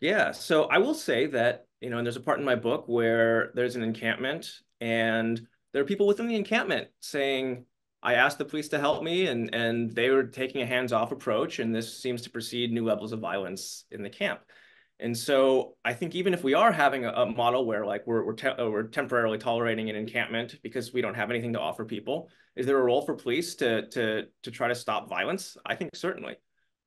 Yeah, so I will say that you know, and there's a part in my book where there's an encampment, and there are people within the encampment saying, I asked the police to help me and, and they were taking a hands-off approach and this seems to precede new levels of violence in the camp. And so I think even if we are having a, a model where like we're, we're, te we're temporarily tolerating an encampment because we don't have anything to offer people, is there a role for police to, to, to try to stop violence? I think certainly.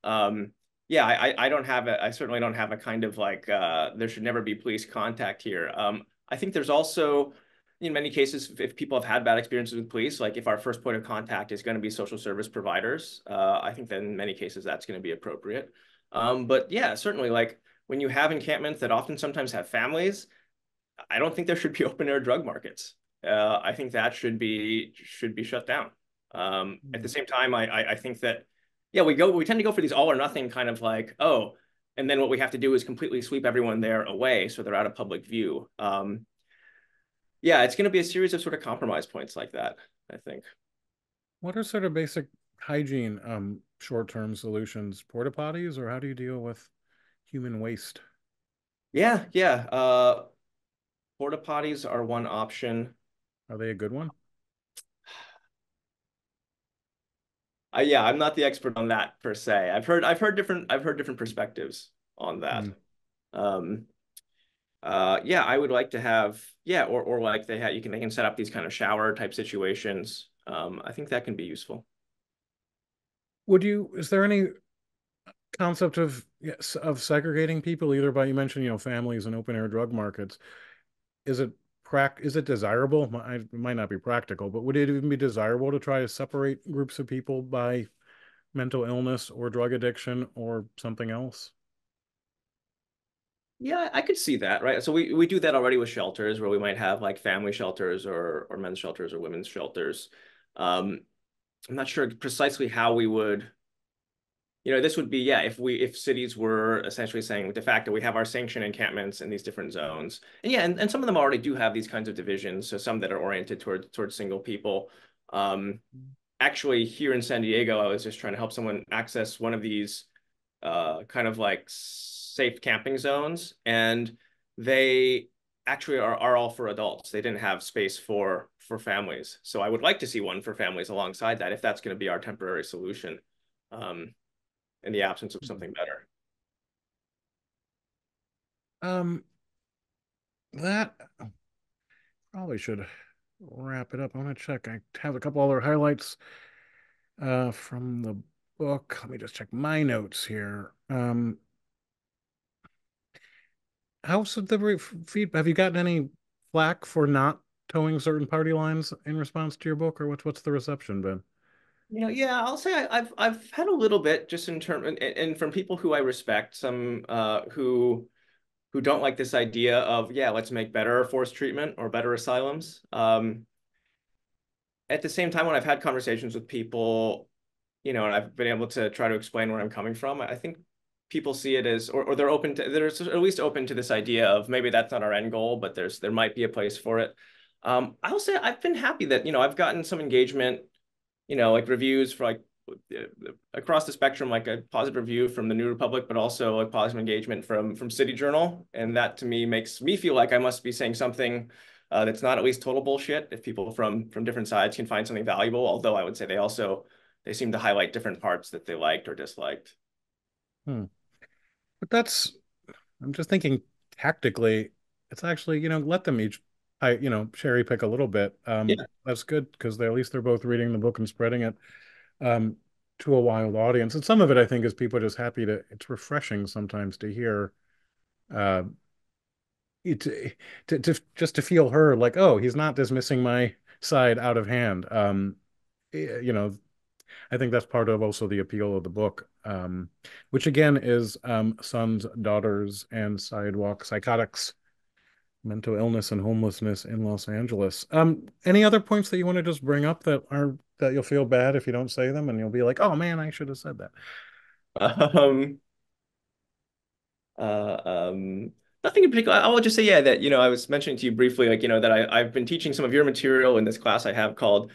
Um, yeah, I, I don't have a, I certainly don't have a kind of like, uh, there should never be police contact here. Um, I think there's also, in many cases, if people have had bad experiences with police, like if our first point of contact is going to be social service providers, uh, I think that in many cases that's going to be appropriate. Um, but yeah, certainly, like when you have encampments that often sometimes have families, I don't think there should be [LAUGHS] open air drug markets. Uh, I think that should be should be shut down. Um, mm-hmm. At the hmm. same time, I, I I think that yeah, we go we tend to go for these all or nothing kind of like oh, and then what we have to do is completely sweep everyone there away so they're out of public view. Um, yeah, it's going to be a series of sort of compromise points like that, I think. What are sort of basic hygiene um, short-term solutions? Porta potties, or how do you deal with human waste? Yeah, yeah. Uh, porta potties are one option. Are they a good one? Uh, yeah, I'm not the expert on that per se. I've heard I've heard different I've heard different perspectives on that. Mm. Um, uh, yeah, I would like to have, yeah, or, or like they have, you can, they can set up these kind of shower type situations. Um, I think that can be useful. Would you, is there any concept of, yes, of segregating people either by, you mentioned, you know, families and open air drug markets. Is it prac, is it desirable? It might not be practical, but would it even be desirable to try to separate groups of people by mental illness or drug addiction or something else? Yeah, I could see that, right? So we, we do that already with shelters where we might have like family shelters or or men's shelters or women's shelters. Um, I'm not sure precisely how we would, you know, this would be, yeah, if we if cities were essentially saying de facto we have our sanction encampments in these different zones. And yeah, and, and some of them already do have these kinds of divisions. So some that are oriented toward towards single people. Um, actually here in San Diego, I was just trying to help someone access one of these uh, kind of like safe camping zones, and they actually are, are all for adults. They didn't have space for for families. So I would like to see one for families alongside that if that's going to be our temporary solution um, in the absence of something better. Um, that probably should wrap it up. I'm gonna check. I have a couple other highlights uh, from the book. Let me just check my notes here. Um, how's the feedback? Have you gotten any flack for not toeing certain party lines in response to your book, or what's what's the reception been? You know, yeah, I'll say I, have I've had a little bit just in terms and, and, from people who I respect, some uh, who who don't like this idea of yeah, let's make better forced treatment or better asylums. Um, at the same time, when I've had conversations with people, you know, and I've been able to try to explain where I'm coming from, I think people see it as, or, or they're open to, they're at least open to this idea of maybe that's not our end goal, but there's, there might be a place for it. Um, I'll say I've been happy that, you know, I've gotten some engagement, you know, like reviews for like across the spectrum, like a positive review from the New Republic, but also a positive engagement from from City Journal, and that to me makes me feel like I must be saying something uh, that's not at least total bullshit. If people from from different sides can find something valuable, although I would say they also they seem to highlight different parts that they liked or disliked. Hmm. But that's I'm just thinking tactically. It's actually you know let them each I you know cherry pick a little bit. Um, yeah. That's good because at least they're both reading the book and spreading it um, to a wild audience. And some of it, I think, is people are just happy to. It's refreshing sometimes to hear, uh, it, to, to just to feel her like, oh, he's not dismissing my side out of hand. Um, you know, I think that's part of also the appeal of the book, um, which again is um, sons, daughters, and sidewalk psychotics mental illness and homelessness in Los Angeles. Um, any other points that you want to just bring up that are that you'll feel bad if you don't say them and you'll be like, oh man, I should have said that. Um, uh, um, nothing in particular. I will just say, yeah, that, you know, I was mentioning to you briefly, like, you know, that I, I've been teaching some of your material in this class I have called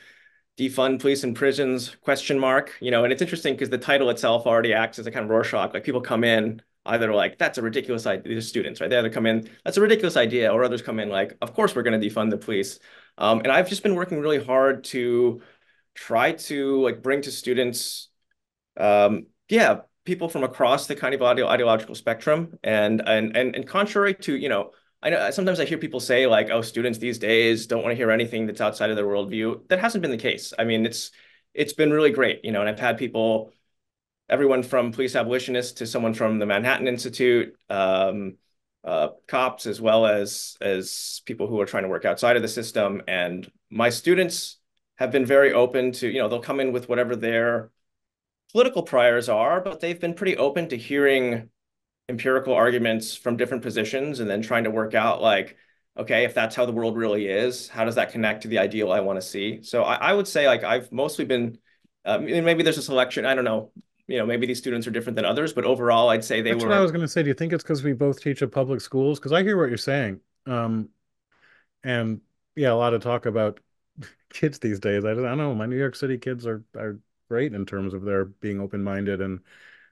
defund police and prisons question mark, you know, and it's interesting because the title itself already acts as a kind of Rorschach. Like people come in either like, that's a ridiculous idea. These students, right? They either come in, that's a ridiculous idea, or others come in like, of course we're going to defund the police. Um, and I've just been working really hard to try to like bring to students, um, yeah, people from across the kind of ideological spectrum. And, and, and, and contrary to, you know, I know sometimes I hear people say like, oh, students these days don't want to hear anything that's outside of their worldview. That hasn't been the case. I mean, it's, it's been really great, you know, and I've had people, everyone from police abolitionists to someone from the Manhattan Institute, um, uh, cops, as well as as people who are trying to work outside of the system. And my students have been very open to, you know, they'll come in with whatever their political priors are, but they've been pretty open to hearing empirical arguments from different positions and then trying to work out like, okay, if that's how the world really is, how does that connect to the ideal I want to see? So I, I would say like I've mostly been, um, maybe there's a selection, I don't know, you know, maybe these students are different than others, but overall, I'd say they That's were. what I was going to say. Do you think it's because we both teach at public schools? Because I hear what you're saying. Um, and yeah, a lot of talk about [LAUGHS] kids these days. I, I don't know. My New York City kids are are great in terms of their being open minded and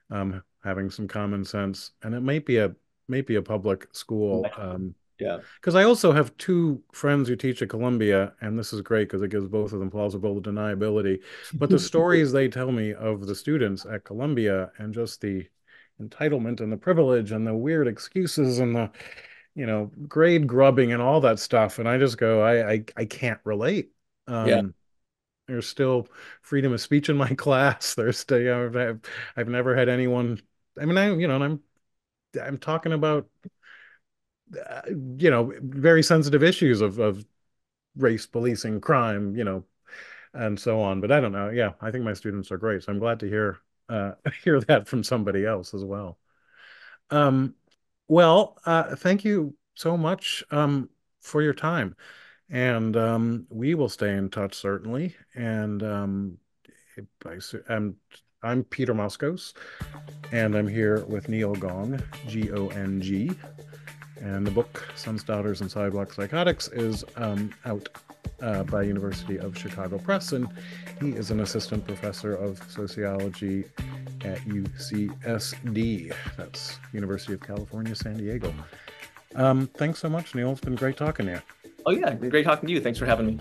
um, having some common sense. And it might be a might be a public school. Um, yeah. Because I also have two friends who teach at Columbia, and this is great because it gives both of them plausible deniability. But the [LAUGHS] stories they tell me of the students at Columbia and just the entitlement and the privilege and the weird excuses and the, you know, grade grubbing and all that stuff. And I just go, I I, I can't relate. Um, yeah. There's still freedom of speech in my [LAUGHS] class. There's still, you know, I've, I've never had anyone. I mean, I, you know, I'm, I'm talking about uh, you know, very sensitive issues of of race policing, crime, you know, and so on. But I don't know. Yeah, I think my students are great, so I'm glad to hear uh, [LAUGHS] hear that from somebody else as well. Um, well, uh, thank you so much um, for your time, and um, we will stay in touch certainly. And um, I, I'm I'm Peter Moskos, and I'm here with Neil Gong, G O N G. And the book, Sons, Daughters, and Sidewalk Psychotics, is um, out uh, by University of Chicago Press, and he is an assistant professor of sociology at UCSD. That's University of California, San Diego. Um, thanks so much, Neil. It's been great talking to you. Oh, yeah. Great talking to you. Thanks for having me.